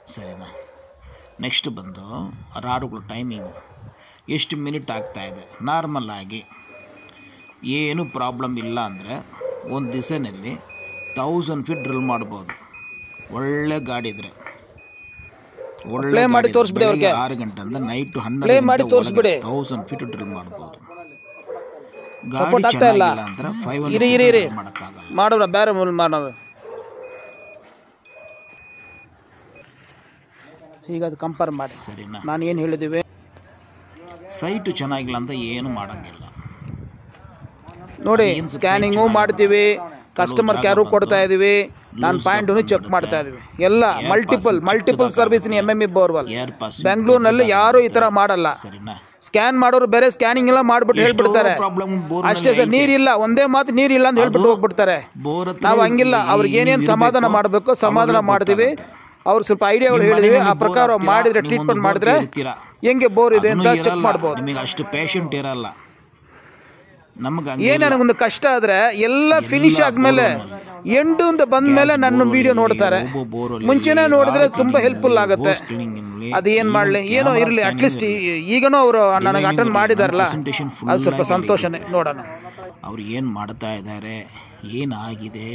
ಸರಿನಾ? ನೆಕ್ಸ್ಟ್ ಬಂದು ರಾಡುಗಳು ಟೈಮಿಂಗು ಎಷ್ಟು ಮಿನಿಟ್ ಆಗ್ತಾ ಇದೆ? ನಾರ್ಮಲ್ ಆಗಿ. ಏನು ಪ್ರಾಬ್ಲಮ್ ಇಲ್ಲ ಅಂದರೆ ಒಂದು ದಿವಸನಲ್ಲಿ ತೌಸಂಡ್ ಫೀಟ್ ಡ್ರಿಲ್ ಮಾಡ್ಬೋದು. ಒಳ್ಳೆ ಗಾಡಿ ಇದ್ರೆ. ಒಳ್ಳೆ ಮಾಡಿ ತೋರಿಸ್ಬಿಡಿ ಅವ್ರಿಗೆ. ಆರು ಅಂದ್ರೆ ನೈಟ್ ಹನ್ನೆರಡು ತೌಸಂಡ್ ಫೀಟ್ ಡ್ರಿಲ್ ಮಾಡ್ಬೋದು. ಗಾಡಿ ಚೆನ್ನಾಗಿಲ್ಲ ಅಂದ್ರೆ ಫೈವ್ ಹಂಡ್ರೆಡ್ ಮಾಡೋಕ್ಕಾಗಲ್ಲ. ಮಾಡೋಣ ಬೇರೆ ಮೂಲ ಮಾಡೋಣ. ಈಗ ಅದು ಕಂಪೇರ್ ಮಾಡಿ. ಸರಿನಾ? ನಾನು ಏನು ಹೇಳಿದ್ದೀವಿ ಸೈಟು ಚೆನ್ನಾಗಿಲ್ಲ ಅಂತ ಏನು ಮಾಡೋಂಗಿಲ್ಲ. ನೋಡಿ ಸ್ಕ್ಯಾನಿಂಗು ಮಾಡ್ತೀವಿ ಕಸ್ಟಮರ್ ಕೇರು ಕೊಡ್ತಾ ಇದೀವಿ ನಾನು ಪಾಯಿಂಟ್ ಚೆಕ್ ಮಾಡ್ತಾ ಇದೀವಿ ಎಲ್ಲ multiple multiple service M M E borewell ಬೆಂಗಳೂರಿನಲ್ಲಿ ಯಾರು ಈ ಥರ ಮಾಡಲ್ಲ. ಸ್ಕ್ಯಾನ್ ಮಾಡೋರು ಬೇರೆ ಸ್ಕ್ಯಾನಿಂಗ್ ಎಲ್ಲ ಮಾಡ್ಬಿಟ್ಟು ಹೇಳ್ಬಿಡ್ತಾರೆ. ಅಷ್ಟೇ ಸರ್ ನೀರಿಲ್ಲ ಒಂದೇ ಮಾತು ನೀರಿಲ್ಲ ಅಂತ ಹೇಳ್ಬಿಟ್ಟು ಹೋಗ್ಬಿಡ್ತಾರೆ. ನಾವು ಹಂಗಿಲ್ಲ ಅವ್ರಿಗೆ ಏನೇನು ಸಮಾಧಾನ ಮಾಡಬೇಕು ಸಮಾಧಾನ ಮಾಡ್ತೀವಿ. ಅವ್ರು ಸ್ವಲ್ಪ ಐಡಿಯಾಗಳು ಹೇಳಿದ್ವಿ. ಆ ಪ್ರಕಾರ ಮಾಡಿದ್ರೆ ಟ್ರೀಟ್ಮೆಂಟ್ ಮಾಡಿದ್ರೆ ಹೆಂಗೆ ಬೋರ್ ಇದೆ ಅಂತ ಚೆಕ್. ಮಾಡ್ಬೋದು. ನಿಮಗೆ ಅಷ್ಟು ಪೇಷಂಟ್ ಇರಲ್ಲ. ನಮ್ಗೆ ಏನು ನನಗೊಂದು ಕಷ್ಟ ಆದ್ರೆ ಎಲ್ಲ ಫಿನಿಶ್ ಆದ್ಮೇಲೆ ಎಂಡು ಅಂತ ಬಂದಮೇಲೆ ನನ್ನ ವಿಡಿಯೋ ನೋಡ್ತಾರೆ. ಮುಂಚೆನೆ ನೋಡಿದ್ರೆ ತುಂಬಾ ಹೆಲ್ಪ್ಫುಲ್ ಆಗುತ್ತೆ. ಅದು ಏನು ಮಾಡ್ಲಿ? ಏನೋ ಇರ್ಲಿ ಅಟ್ಲೀಸ್ಟ್ ಈಗನೂ ಅವರು ನನಗೆ ಅಟೆಂಡ್ ಮಾಡಿದಾರಲ್ಲ. ಅದು ಸ್ವಲ್ಪ ಸಂತೋಷನೇ ನೋಡೋಣ. ಅವ್ರು ಏನು ಮಾಡ್ತಾ ಇದ್ದಾರೆ? ಏನಾಗಿದೆ?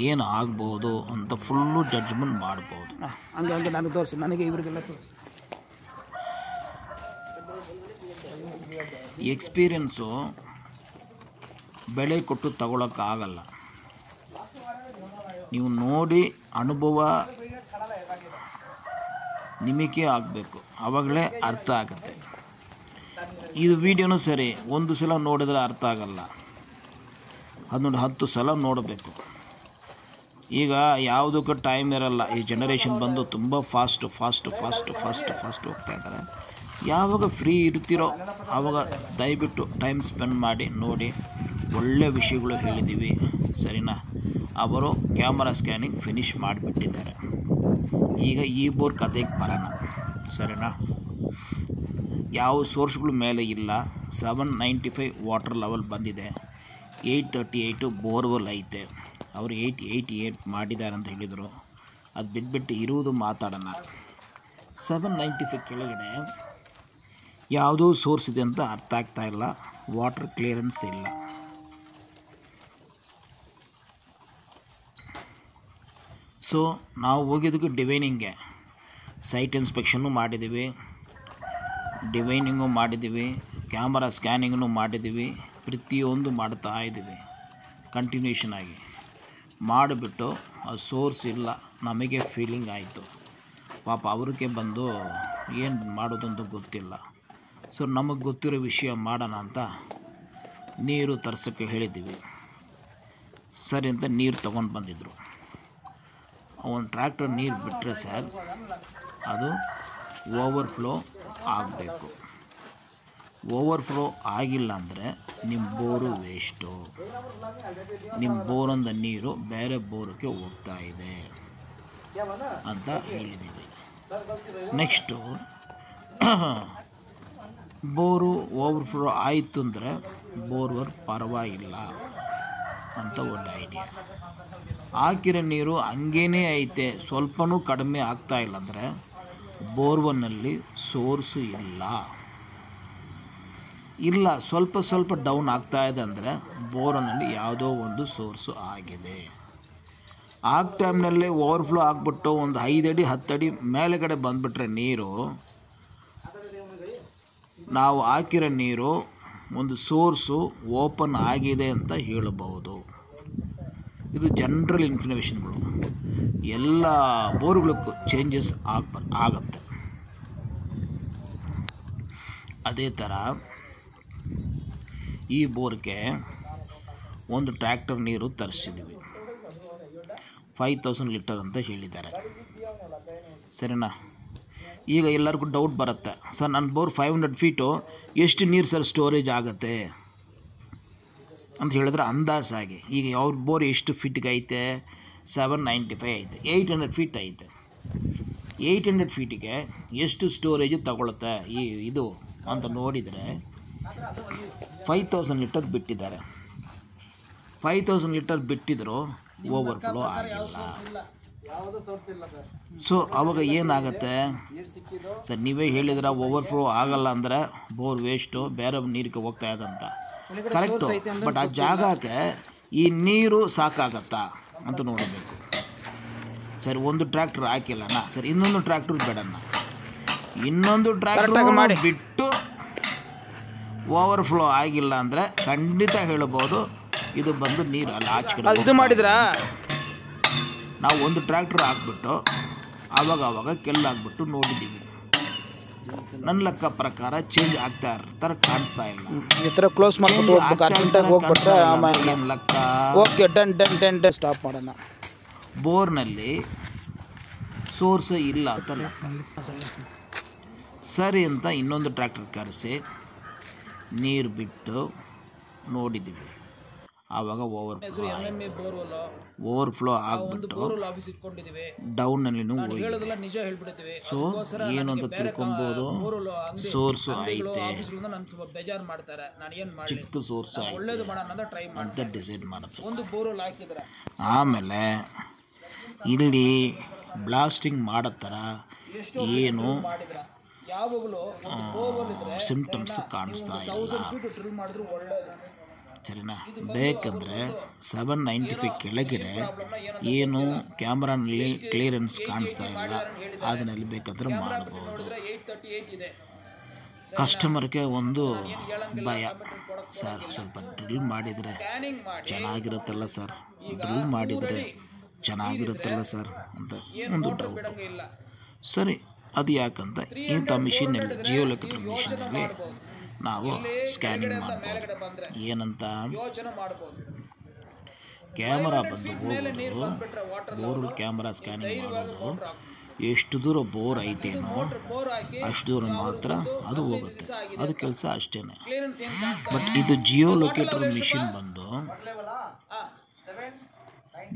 ಏನು ಆಗ್ಬೋದು ಅಂತ ಫುಲ್ಲು ಜಡ್ಜ್ಮೆಂಟ್ ಮಾಡ್ಬೋದು. ಹಂಗೆ ಹಂಗೆ ನನಗೆ ತೋರಿಸಿ ನನಗೆ ಇವರಿಗೆಲ್ಲ ತೋರಿಸಿ. ಎಕ್ಸ್ಪೀರಿಯನ್ಸು ಬೆಳೆ ಕೊಟ್ಟು ತಗೊಳಕ್ಕಾಗಲ್ಲ ನೀವು ನೋಡಿ ಅನುಭವ ನಿಮಗೆ ಆಗಬೇಕು. ಆವಾಗಲೇ ಅರ್ಥ ಆಗುತ್ತೆ. ಇದು ವಿಡಿಯೋನೂ ಸರಿ ಒಂದು ಸಲ ನೋಡಿದ್ರೆ ಅರ್ಥ ಆಗಲ್ಲ. ಅದನ್ನು ಹತ್ತು ಸಲ ನೋಡಬೇಕು. ಈಗ ಯಾವುದಕ್ಕೂ ಟೈಮ್ ಇರಲ್ಲ. ಈ ಜನ್ರೇಷನ್ ಬಂದು ತುಂಬ fast fast fast fast fast ಹೋಗ್ತಾ ಇದ್ದಾರೆ. ಯಾವಾಗ ಫ್ರೀ ಇರ್ತೀರೋ ಆವಾಗ ದಯವಿಟ್ಟು ಟೈಮ್ ಸ್ಪೆಂಡ್ ಮಾಡಿ, ನೋಡಿ. ಒಳ್ಳೆ ವಿಷಯಗಳು ಹೇಳಿದ್ದೀವಿ. ಸರಿನಾ? ಅವರು ಕ್ಯಾಮರಾ ಸ್ಕ್ಯಾನಿಂಗ್ ಫಿನಿಷ್ ಮಾಡಿಬಿಟ್ಟಿದ್ದಾರೆ. ಈಗ ಈ ಬೋರ್ ಕತೆಗೆ ಬರೋಣ. ಸರಿನಾ? ಯಾವ ಸೋರ್ಸ್ಗಳು ಮೇಲೆ ಇಲ್ಲ. Seven ninety five water level ಬಂದಿದೆ. ಏಯ್ಟ್ ತರ್ಟಿ ಏಯ್ಟು ಬೋರ್ವೆಲ್ ಐತೆ. ಅವರು ಏಯ್ಟ್, ಏಯ್ಟಿ ಏಯ್ಟ್ ಮಾಡಿದ್ದಾರೆ ಅಂತ ಹೇಳಿದರು. ಅದು ಬಿಟ್ಬಿಟ್ಟು ಇರುವುದು ಮಾತಾಡೋಣ. ಸೆವೆನ್ ನೈಂಟಿ ಫೈವ್ ಕೆಳಗಡೆ ಯಾವುದೋ ಸೋರ್ಸ್ ಇದೆ ಅಂತ ಅರ್ಥ ಆಗ್ತಾ ಇಲ್ಲ. ವಾಟರ್ ಕ್ಲಿಯರೆನ್ಸ್ ಇಲ್ಲ. ಸೊ, ನಾವು ಹೋಗಿದ್ದಕ್ಕೆ ಡಿವೈನಿಂಗ್ಗೆ. ಸೈಟ್ ಇನ್ಸ್ಪೆಕ್ಷನ್ನು ಮಾಡಿದ್ದೀವಿ. ಡಿವೈನಿಂಗು ಮಾಡಿದ್ದೀವಿ. ಕ್ಯಾಮರಾ ಸ್ಕ್ಯಾನಿಂಗನ್ನು ಮಾಡಿದ್ದೀವಿ. ಪ್ರತಿಯೊಂದು ಮಾಡ್ತಾ ಇದ್ದೀವಿ. ಕಂಟಿನ್ಯೂಷನ್ ಆಗಿ. ಮಾಡಿಬಿಟ್ಟು ಆ ಸೋರ್ಸ್ ಇಲ್ಲ, ನಮಗೆ ಫೀಲಿಂಗ್ ಆಯಿತು. ಪಾಪ ಅವ್ರಿಗೆ ಬಂದು ಏನು ಮಾಡೋದಂತ ಗೊತ್ತಿಲ್ಲ. ಸೊ ನಮಗೆ ಗೊತ್ತಿರೋ ವಿಷಯ ಮಾಡೋಣ ಅಂತ ನೀರು ತರ್ಸೋಕ್ಕೆ ಹೇಳಿದ್ದೀವಿ. ಸರಿ ಅಂತ ನೀರು ತೊಗೊಂಡು ಬಂದಿದ್ದರು ಒಂದು ಟ್ರ್ಯಾಕ್ಟರ್ ನೀರು ಬಿಟ್ಟರೆ ಸರ್, ಅದು ಓವರ್ಫ್ಲೋ ಆಗಬೇಕು. ಓವರ್ಫ್ಲೋ ಆಗಿಲ್ಲ ಅಂದರೆ ನಿಮ್ಮ ಬೋರು ವೇಸ್ಟು. ನಿಮ್ಮ ಬೋರಿಂದ ನೀರು ಬೇರೆ ಬೋರಕ್ಕೆ ಹೋಗ್ತಾ ಇದೆ ಅಂತ ಹೇಳಿದ್ದೀವಿ ನೆಕ್ಸ್ಟು, ಬೋರು ಓವರ್ಫ್ಲೋ ಆಯಿತು ಅಂದರೆ ಬೋರ್ವರ್ ಪರವಾಗಿಲ್ಲ ಅಂತ ಒಂದು ಐಡಿಯಾ ಹಾಕಿರೋ ನೀರು ಹಂಗೇ ಐತೆ, ಸ್ವಲ್ಪನೂ ಕಡಿಮೆ ಆಗ್ತಾ ಇಲ್ಲ ಅಂದರೆ ಬೋರ್ವನ್ನಲ್ಲಿ ಸೋರ್ಸು ಇಲ್ಲ. ಇಲ್ಲ, ಸ್ವಲ್ಪ ಸ್ವಲ್ಪ ಡೌನ್ ಆಗ್ತಾ ಇದೆ ಅಂದರೆ ಬೋರನಲ್ಲಿ ಯಾವುದೋ ಒಂದು ಸೋರ್ಸು ಆಗಿದೆ. ಆ ಟೈಮ್ನಲ್ಲೇ ಓವರ್ಫ್ಲೋ ಆಗಿಬಿಟ್ಟು ಒಂದು ಐದಡಿ ಅಡಿ, ಹತ್ತು ಅಡಿ ಮೇಲೆಗಡೆ ಬಂದುಬಿಟ್ರೆ ನೀರು, ನಾವು ಹಾಕಿರೋ ನೀರು ಒಂದು ಸೋರ್ಸು ಓಪನ್ ಆಗಿದೆ ಅಂತ ಹೇಳಬಹುದು. ಇದು ಜನ್ರಲ್ ಇನ್ಫಾರ್ಮೇಷನ್ಗಳು ಎಲ್ಲ ಬೋರ್ಗಳಿಗೂ ಚೇಂಜಸ್ ಆಗ ಆಗತ್ತೆ. ಅದೇ ಥರ ಈ ಬೋರ್ಗೆ ಒಂದು ಟ್ರ್ಯಾಕ್ಟರ್ ನೀರು ತರಿಸಿದ್ವಿ ಫೈವ್ ತೌಸಂಡ್ ಲೀಟರ್ ಅಂತ ಹೇಳಿದ್ದಾರೆ. ಸರಿನಾ? ಈಗ ಎಲ್ಲರಿಗೂ ಡೌಟ್ ಬರುತ್ತೆ. ಸರ್, ನನ್ನ ಬೋರ್ ಫೈವ್ ಹಂಡ್ರೆಡ್ ಫೀಟು ಎಷ್ಟು ನೀರು ಸರ್ ಸ್ಟೋರೇಜ್ ಆಗುತ್ತೆ? ಅಂತ ಹೇಳಿದ್ರೆ ಅಂದಾಜಾಗಿ ಈಗ ಯಾವ ಬೋರ್ ಎಷ್ಟು ಫೀಟ್ಗೆ ಐತೆ? ಸೆವೆನ್ ನೈಂಟಿ ಫೈವ್ ಐತೆ. ಏಯ್ಟ್ ಹಂಡ್ರೆಡ್ ಫೀಟ್ ಐತೆ. ಏಯ್ಟ್ ಹಂಡ್ರೆಡ್ ಫೀಟಿಗೆ ಎಷ್ಟು ಸ್ಟೋರೇಜು ತಗೊಳುತ್ತೆ ಈ ಇದು ಅಂತ ನೋಡಿದರೆ ಫೈವ್ ತೌಸಂಡ್ ಲೀಟರ್ ಬಿಟ್ಟಿದ್ದಾರೆ. ಫೈವ್ ತೌಸಂಡ್ ಲೀಟರ್ ಬಿಟ್ಟಿದ್ರು ಓವರ್ಫ್ಲೋ ಆಗಿಲ್ಲ. ಸೊ ಅವಾಗ ಏನಾಗುತ್ತೆ? ಸರ್ ನೀವೇ ಹೇಳಿದ್ರೆ ಓವರ್ ಫ್ಲೋ ಆಗಲ್ಲ ಅಂದರೆ ಬೋರ್ ವೇಸ್ಟು ಬೇರೆ ನೀರಿಗೆ ಹೋಗ್ತಾ ಇದೆ ಅಂತ. ಕರೆಕ್ಟು ಬಟ್ ಆ ಜಾಗಕ್ಕೆ ಈ ನೀರು ಸಾಕಾಗತ್ತಾ ಅಂತ ನೋಡಬೇಕು. ಸರಿ ಒಂದು ಟ್ರ್ಯಾಕ್ಟರ್ ಹಾಕಿಲ್ಲಣ್ಣ ಸರಿ ಇನ್ನೊಂದು ಟ್ರ್ಯಾಕ್ಟರ್ ಬೇಡಣ್ಣ ಇನ್ನೊಂದು ಟ್ರ್ಯಾಕ್ಟರ್ ಬಿಟ್ಟು ಓವರ್ಫ್ಲೋ ಆಗಿಲ್ಲ ಅಂದರೆ ಖಂಡಿತ ಹೇಳ್ಬೋದು ಇದು ಬಂದು ನೀರು ಅಲ್ಲಿ ಆಚೆ ಇದು ಮಾಡಿದ್ರಾ? ನಾವು ಒಂದು ಟ್ರ್ಯಾಕ್ಟರ್ ಹಾಕ್ಬಿಟ್ಟು ಆವಾಗ ಆವಾಗ ಕೆಲ್ಲಾಗ್ಬಿಟ್ಟು ನೋಡಿದ್ದೀವಿ ನನ್ನ ಲೆಕ್ಕ ಪ್ರಕಾರ ಚೇಂಜ್ ಆಗ್ತಾ ಇರ್ತಾರೆ ಕಾಣಿಸ್ತಾ ಇಲ್ಲ. ಈ ಥರ ಕ್ಲೋಸ್ ಮಾಡ್ಬಿಟ್ಟು ಹೋಗ್ಬೇಕು ಅರ್ಜೆಂಟಾಗಿ ಹೋಗ್ಬಿಟ್ರೆ ಆಮೇಲೆ ಏನು ಲೆಕ್ಕ? Okay done done done done stop ಮಾಡೋಣ. ಬೋರ್ನಲ್ಲಿ ಸೋರ್ಸ್ ಇಲ್ಲ ಅಂತ ಲೆಕ್ಕ. ಸರಿ ಅಂತ ಇನ್ನೊಂದು ಟ್ರ್ಯಾಕ್ಟರ್ ಕರೆಸಿ. ನೀರು ಬಿಟ್ಟು ನೋಡಿದ್ದೀವಿ ಆವಾಗ ಓವರ್ಫ್ಲೋ ಆಗಿಬಿಟ್ಟು ಫ್ಲೋ ಆಗಿಬಿಟ್ಟು ಡೌನ್ನಲ್ಲಿನೂ ಹೋಗಿದೆ. ಸೊ ಏನು ಅಂತ ತಿಳ್ಕೊಬೋದು? ಸೋರ್ಸು ಐತೆ. ಚಿಕ್ಕ ಸೋರ್ಸ್ ಅಂತ ಡಿಸೈಡ್ ಮಾಡುತ್ತೆ ಆಮೇಲೆ ಇಲ್ಲಿ ಬ್ಲಾಸ್ಟಿಂಗ್ ಮಾಡೋ ಥರ ಏನು ಯಾವಾಗಲೂ ಸಿಂಪ್ಟಮ್ಸ್ ಕಾಣಿಸ್ತಾ ಇಲ್ಲ. ಸರಿನಾ? ಬೇಕಂದರೆ ಸೆವೆನ್ ನೈಂಟಿ ಫೈವ್ ಕೆಳಗಡೆ ಏನು ಕ್ಯಾಮ್ರಾನಲ್ಲಿ ಕ್ಲಿಯರೆನ್ಸ್ ಕಾಣಿಸ್ತಾ ಇಲ್ಲ. ಅದನ್ನಲ್ಲಿ ಬೇಕಂದ್ರೆ ಮಾಡ್ಬೋದು. ಕಸ್ಟಮರ್ಗೆ ಒಂದು ಭಯ. ಸರ್ ಸ್ವಲ್ಪ ಡ್ರಿಲ್ ಮಾಡಿದರೆ ಚೆನ್ನಾಗಿರುತ್ತಲ್ಲ ಸರ್ ಡ್ರಿಲ್ ಮಾಡಿದರೆ ಚೆನ್ನಾಗಿರುತ್ತಲ್ಲ ಸರ್ ಅಂತ ಒಂದು ಡೌಟ್ ಸರಿ. ಅದು ಯಾಕಂತ ಇಂಥ ಮಿಷಿನಲ್ಲಿ ಜಿಯೋ ಲೊಕೇಟರ್ ಮಿಷಿನಲ್ಲಿ ನಾವು ಸ್ಕ್ಯಾನಿಂಗ್ ಮಾಡ್ಬೋದು. ಏನಂತ? ಕ್ಯಾಮರಾ ಬಂದು ಹೋಗೋದು. ಬೋರ್ ಕ್ಯಾಮರಾ ಸ್ಕ್ಯಾನಿಂಗ್ ಮಾಡೋದು. ಎಷ್ಟು ದೂರ ಬೋರ್ ಐತೇನೋ ಅಷ್ಟು ದೂರ ಮಾತ್ರ ಅದು ಹೋಗುತ್ತೆ. ಅದು ಕೆಲಸ ಅಷ್ಟೇ ಬಟ್ ಇದು ಜಿಯೋ ಲೊಕೇಟರ್ ಮಿಷಿನ್ ಬಂದು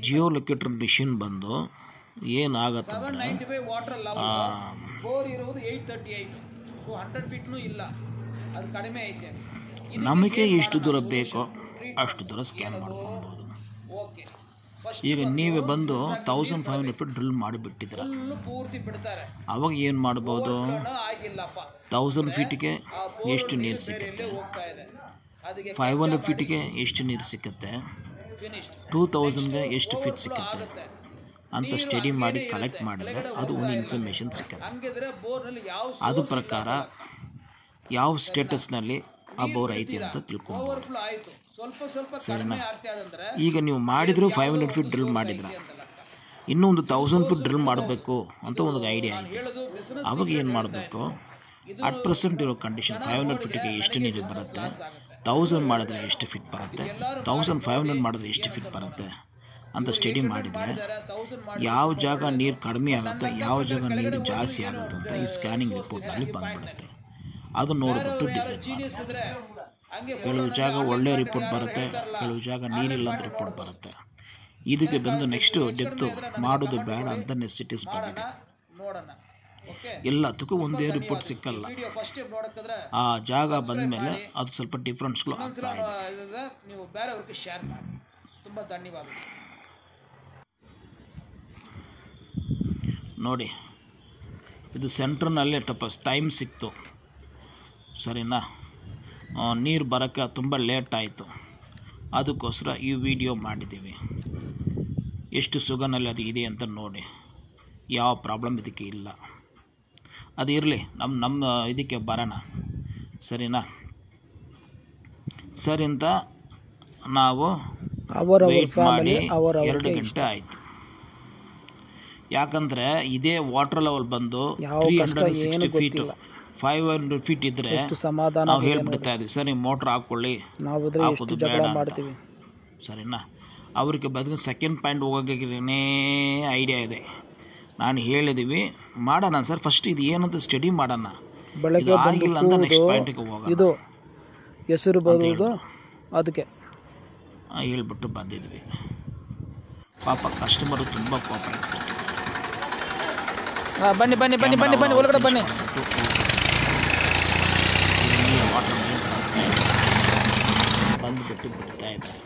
ಜಿಯೋ ಲೊಕೇಟರ್ ಮಿಷಿನ್ ಬಂದು ಐತೆ. ನಮಗೆ ಎಷ್ಟು ದೂರ ಬೇಕೋ ಅಷ್ಟು ದೂರ ಸ್ಕ್ಯಾನ್ ಮಾಡ್ಕೊಬೋದು. ಈಗ ನೀವೇ ಬಂದು thousand five hundred feet drill ಮಾಡಿಬಿಟ್ಟಿದ್ರೆ ಅವಾಗ ಏನು ಮಾಡ್ಬೋದು? ತೌಸಂಡ್ ಫೀಟಿಗೆ ಎಷ್ಟು ನೀರು ಸಿಕ್ಕತ್ತೆ? ಫೈವ್ ಹಂಡ್ರೆಡ್ ಫೀಟಿಗೆ ಎಷ್ಟು ನೀರು ಸಿಕ್ಕತ್ತೆ? ಟೂ ತೌಸಂಡ್ಗೆ ಎಷ್ಟು ಫೀಟ್ ಸಿಕ್ಕತ್ತೆ? ಅಂತ ಸ್ಟಡಿ ಮಾಡಿ ಕಲೆಕ್ಟ್ ಮಾಡಿದ್ರೆ ಅದು ಒಂದು ಇನ್ಫಾರ್ಮೇಷನ್ ಸಿಕ್ಕತ್ತೆ ಅದು ಪ್ರಕಾರ ಯಾವ ಸ್ಟೇಟಸ್ನಲ್ಲಿ ಆ ಬೋರ್ ಐತಿ ಅಂತ ತಿಳ್ಕೊಬೋದು. ಸರಿನಾ? ಈಗ ನೀವು ಮಾಡಿದ್ರು ಫೈವ್ ಹಂಡ್ರೆಡ್ ಫೀಟ್ ಡ್ರಿಲ್ ಮಾಡಿದ್ರೆ. ಇನ್ನೂ ಒಂದು ತೌಸಂಡ್ ಫೀಟ್ ಡ್ರಿಲ್ ಮಾಡಬೇಕು ಅಂತ ಒಂದು ಐಡಿಯಾ ಐತೆ. ಅವಾಗ ಏನು ಮಾಡಬೇಕು? ಅಟ್ ಪ್ರೆಸೆಂಟ್ ಇರೋ ಕಂಡೀಷನ್ ಫೈವ್ ಹಂಡ್ರೆಡ್ ಫೀಟಿಗೆ ಎಷ್ಟು ನೀರು ಬರುತ್ತೆ? ತೌಸಂಡ್ ಮಾಡಿದ್ರೆ ಎಷ್ಟು ಫಿಟ್ ಬರುತ್ತೆ? ತೌಸಂಡ್ ಫೈವ್ ಹಂಡ್ರೆಡ್ ಮಾಡಿದ್ರೆ ಎಷ್ಟು ಫಿಟ್ ಬರುತ್ತೆ? ಅಂತ ಸ್ಟಡಿ ಮಾಡಿದರೆ ಯಾವ ಜಾಗ ನೀರು ಕಡಿಮೆ ಆಗುತ್ತೆ, ಯಾವ ಜಾಗ ನೀರು ಜಾಸ್ತಿ ಆಗುತ್ತೆ ಅಂತ ಈ ಸ್ಕ್ಯಾನಿಂಗ್ ರಿಪೋರ್ಟ್ನಲ್ಲಿ ಬಂದ್ಬಿಡುತ್ತೆ. ಅದು ನೋಡಿಬಿಟ್ಟು ಡಿಸೈಡ್ ಕೆಲವು ಜಾಗ ಒಳ್ಳೆ ರಿಪೋರ್ಟ್ ಬರುತ್ತೆ, ಕೆಲವು ಜಾಗ ನೀರಿಲ್ಲ ಅಂತ ರಿಪೋರ್ಟ್ ಬರುತ್ತೆ. ಇದಕ್ಕೆ ಬಂದು ನೆಕ್ಸ್ಟು ಡೆಪ್ತು ಮಾಡೋದು ಬೇಡ ಅಂತ ನೆಸಿಟೀಸ್ ಬಂದಿದೆ. ಎಲ್ಲದಕ್ಕೂ ಒಂದೇ ರಿಪೋರ್ಟ್ ಸಿಕ್ಕಲ್ಲ. ಆ ಜಾಗ ಬಂದ ಮೇಲೆ ಅದು ಸ್ವಲ್ಪ ಡಿಫ್ರೆನ್ಸ್ಗಳು ಆಗ್ತಾ ಇದೆ ಇದ್ರೆ ನೀವು ಬೇರೆಯವ್ರಿಗೆ ಶೇರ್ ಮಾಡಿ ತುಂಬ ಧನ್ಯವಾದಗಳು ನೋಡಿ. ಇದು ಸೆಂಟ್ರ್ನಲ್ಲೇ ಟಪಸ್ ಟೈಮ್ ಸಿಕ್ತು. ಸರಿನಾ? ನೀರು ಬರೋಕ್ಕೆ ತುಂಬ ಲೇಟ್ ಆಯಿತು. ಅದಕ್ಕೋಸ್ಕರ ಈ ವಿಡಿಯೋ ಮಾಡಿದ್ದೀವಿ. ಎಷ್ಟು ಸುಗನಲ್ಲಿ ಅದು ಇದೆ ಅಂತ ನೋಡಿ. ಯಾವ ಪ್ರಾಬ್ಲಮ್ ಇದಕ್ಕೆ ಇಲ್ಲ. ಅದು ಇರಲಿ ನಮ್ಮ ನಮ್ಮ ಇದಕ್ಕೆ ಬರೋಣ. ಸರಿನಾ? ಸರಿ ಅಂತ ನಾವು ಅವರ ವೆಯ್ಟ್ ಮಾಡಿ ಎರಡು ಗಂಟೆ ಆಯಿತು. ಯಾಕಂದರೆ ಇದೇ ವಾಟರ್ ಲೆವೆಲ್ ಬಂದು three hundred sixty feet five hundred feet ಇದ್ದರೆ ಸಮಾಧಾನ ನಾವು ಹೇಳ್ಬಿಡ್ತಾ ಇದ್ವಿ ಸರಿ ಮೋಟ್ರ್ ಹಾಕ್ಕೊಳ್ಳಿ ನಾವು ಹಾಕೋದು ಬೇಡ ಅಂತ. ಸರಿನಾ? ಅವ್ರಿಗೆ ಬದಲು ಸೆಕೆಂಡ್ ಪಾಯಿಂಟ್ ಹೋಗೋಕ್ಕೇನೇ ಐಡಿಯಾ ಇದೆ. ನಾನು ಹೇಳಿದೀವಿ ಮಾಡೋಣ ಸರ್ ಫಸ್ಟ್ ಇದು ಏನಂತ ಸ್ಟಡಿ ಮಾಡೋಣ. ಬೆಳಗ್ಗೆ ಇದು ಆಗಿಲ್ಲ ಅಂತ ನೆಕ್ಸ್ಟ್ ಪಾಯಿಂಟಿಗೆ ಹೋಗೋಣ. ಇದು ಹೆಸರು ಬರುವುದು ಅದಕ್ಕೆ. ಹೇಳ್ಬಿಟ್ಟು ಬಂದಿದ್ವಿ. ಪಾಪ ಕಸ್ಟಮರು ತುಂಬ ಕೋಪರೇಟ್ ಬನ್ನಿ ಬನ್ನಿ ಬನ್ನಿ ಬನ್ನಿ ಬನ್ನಿ ಒಳಗಡೆ ಬನ್ನಿ. ಬಂದುಬಿಟ್ಟು ಬಿಡ್ತಾ ಇದ್ದಾರೆ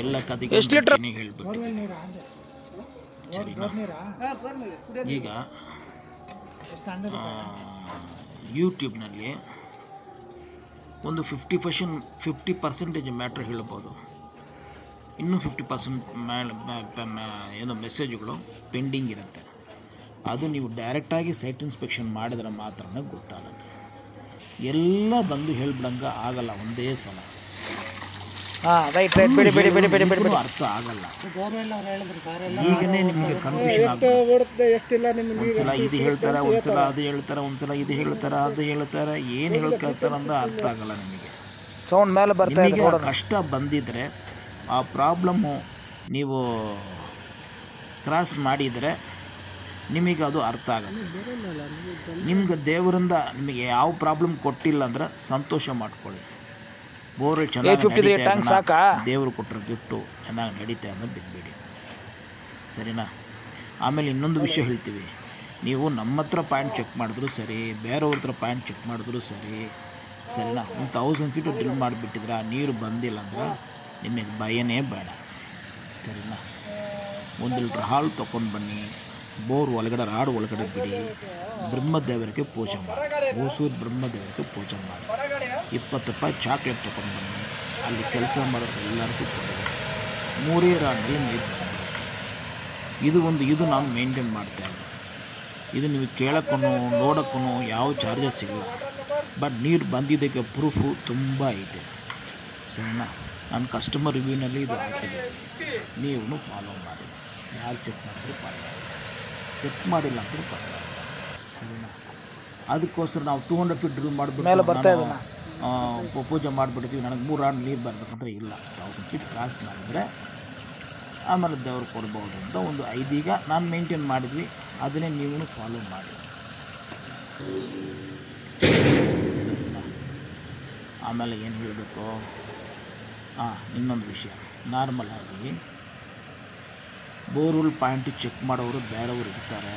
ಎಲ್ಲ ಕತೆಗೆ ಎಷ್ಟು ಲೀಟ್ರ್? ಹೇಳ್ಬಿಟ್ಟು ಸರಿನಾ? ಈಗ ಯೂಟ್ಯೂಬ್ನಲ್ಲಿ ಒಂದು fifty percent fifty percentage matter ಹೇಳ್ಬೋದು. ಇನ್ನೂ ಫಿಫ್ಟಿ ಪರ್ಸೆಂಟ್ ಮೇಲೆ ಏನೋ ಮೆಸೇಜ್ಗಳು ಪೆಂಡಿಂಗ್ ಇರುತ್ತೆ. ಅದು ನೀವು ಡೈರೆಕ್ಟಾಗಿ ಸೈಟ್ ಇನ್ಸ್ಪೆಕ್ಷನ್ ಮಾಡಿದ್ರೆ ಮಾತ್ರ ಗೊತ್ತಾಗುತ್ತೆ. ಎಲ್ಲ ಬಂದು ಹೇಳ್ಬಿಡಂಗ ಆಗಲ್ಲ ಒಂದೇ ಸಲ. ಅರ್ಥ ಆಗಲ್ಲ. ಈಗನೇ ನಿಮಗೆ ಕನ್ಫ್ಯೂಷನ್ ಒಂದ್ಸಲ ಇದು ಹೇಳ್ತಾರೆ ಒಂದ್ಸಲ ಅದು ಹೇಳ್ತಾರೆ ಒಂದ್ಸಲ ಇದು ಹೇಳ್ತಾರೆ ಅದು ಹೇಳ್ತಾರೆ ಏನು ಹೇಳ್ತಾರ ಅಂತ ಅರ್ಥ ಆಗಲ್ಲ ನಿಮಗೆ. ಸೌಂಡ್ ಮೇಲೆ ಬರ್ತಾ ನಿಮಗೆ ಕಷ್ಟ ಬಂದಿದ್ರೆ ಆ ಪ್ರಾಬ್ಲಮ್ಮು ನೀವು ಕ್ರಾಸ್ ಮಾಡಿದರೆ ನಿಮಗೆ ಅದು ಅರ್ಥ ಆಗುತ್ತೆ. ನಿಮ್ಗೆ ದೇವರಿಂದ ನಿಮಗೆ ಯಾವ ಪ್ರಾಬ್ಲಮ್ ಕೊಟ್ಟಿಲ್ಲ ಅಂದ್ರೆ ಸಂತೋಷ ಮಾಡ್ಕೊಳ್ಳಿ. ಬೋರ್ವೆಲ್ ಚೆನ್ನಾಗಿ ದೇವರು ಕೊಟ್ಟರು ಗಿಫ್ಟು ಚೆನ್ನಾಗಿ ನಡೀತೆ ಅನ್ನೋದು ಬಿಟ್ಬಿಡಿ. ಸರಿನಾ? ಆಮೇಲೆ ಇನ್ನೊಂದು ವಿಷಯ ಹೇಳ್ತೀವಿ. ನೀವು ನಮ್ಮ ಹತ್ರ ಪಾಯಿಂಟ್ ಚೆಕ್ ಮಾಡಿದ್ರು ಸರಿ ಬೇರೆಯವ್ರ ಹತ್ರ ಪಾಯಿಂಟ್ ಚೆಕ್ ಮಾಡಿದ್ರು ಸರಿ ಸರಿನಾ? ಒಂದು ತೌಸಂಡ್ ಫೀಟು ಡ್ರಿಲ್ ಮಾಡಿಬಿಟ್ಟಿದ್ರೆ ಆ ನೀರು ಬಂದಿಲ್ಲ ಅಂದ್ರೆ ನಿಮಗೆ ಭಯನೇ ಬೇಡ. ಸರಿನಾ? ಒಂದು ಲೀಟ್ರ್ ಹಾಲು ತೊಗೊಂಡು ಬನ್ನಿ. ಬೋರ್ ಒಳಗಡೆ, ರಾಡು ಒಳಗಡೆ ಬಿಡಿ. ಬ್ರಹ್ಮದೇವರಿಗೆ ಪೂಜೆ ಮಾಡಿ. ಹೊಸೂರು ಬ್ರಹ್ಮದೇವರಿಗೆ ಪೂಜೆ ಮಾಡಿ. ಇಪ್ಪತ್ತು ರೂಪಾಯಿ ಚಾಕ್ಲೇಟ್ ತೊಗೊಂಡು ಬನ್ನಿ ಅಲ್ಲಿ ಕೆಲಸ ಮಾಡೋರು ಎಲ್ಲರಿಗೂ ಕೊಡಿ ಮೂರೇ ರಾಡಲ್ಲಿ ನೀರು. ಇದು ಒಂದು, ಇದು ನಾನು ಮೇಂಟೈನ್ ಮಾಡ್ತಾ ಇದ್ದೆ ಇದು ನೀವು ಕೇಳೋಕ್ಕೂ ನೋಡೋಕ್ಕೂ ಯಾವ ಚಾರ್ಜಸ್ ಇಲ್ಲ. ಬಟ್ ನೀರು ಬಂದಿದ್ದಕ್ಕೆ ಪ್ರೂಫು ತುಂಬ ಐತೆ ಸರಿನಾ? ನಾನು ಕಸ್ಟಮರ್ ರಿವ್ಯೂನಲ್ಲಿ ಇದು ಹಾಕಿದೆ ನೀವು ಫಾಲೋ ಮಾಡಿ. ಯಾರು ಚೆಕ್ ಮಾಡಿದ್ರು ಪರವಾಗಿಲ್ಲ. ಚೆಕ್ ಮಾಡಿಲ್ಲ ಅಂತ ಸರಿನಾ? ಅದಕ್ಕೋಸ್ಕರ ನಾವು ಟೂ ಹಂಡ್ರೆಡ್ ಫೀಟ್ ಡ್ರಿಲ್ ಮಾಡಿಬಿಟ್ಟು ಪೂಜೆ ಮಾಡಿಬಿಡ್ತೀವಿ ನನಗೆ ಮೂರು ರಾಡ್ ನೀರು ಬರಬೇಕಂದ್ರೆ ಇಲ್ಲ. ತೌಸಂಡ್ ಫೀಟ್ ಕ್ರಾಸ್ ಮಾಡಿದರೆ ಆಮೇಲೆ ದೇವ್ರು ಕೊಡ್ಬೋದು ಅಂತ ಒಂದು ಐದೀಗ ನಾನು ಮೇಂಟೈನ್ ಮಾಡಿದ್ವಿ. ಅದನ್ನೇ ನೀವು ಫಾಲೋ ಮಾಡಿ. ಆಮೇಲೆ ಏನು ಹೇಳಬೇಕು? ಹಾಂ ಇನ್ನೊಂದು ವಿಷಯ. ನಾರ್ಮಲ್ ಆಗಿ ಬೋರ್ವೆಲ್ ಪಾಯಿಂಟ್ ಚೆಕ್ ಮಾಡೋರು ಬೇರೆಯವರು ಇರ್ತಾರೆ.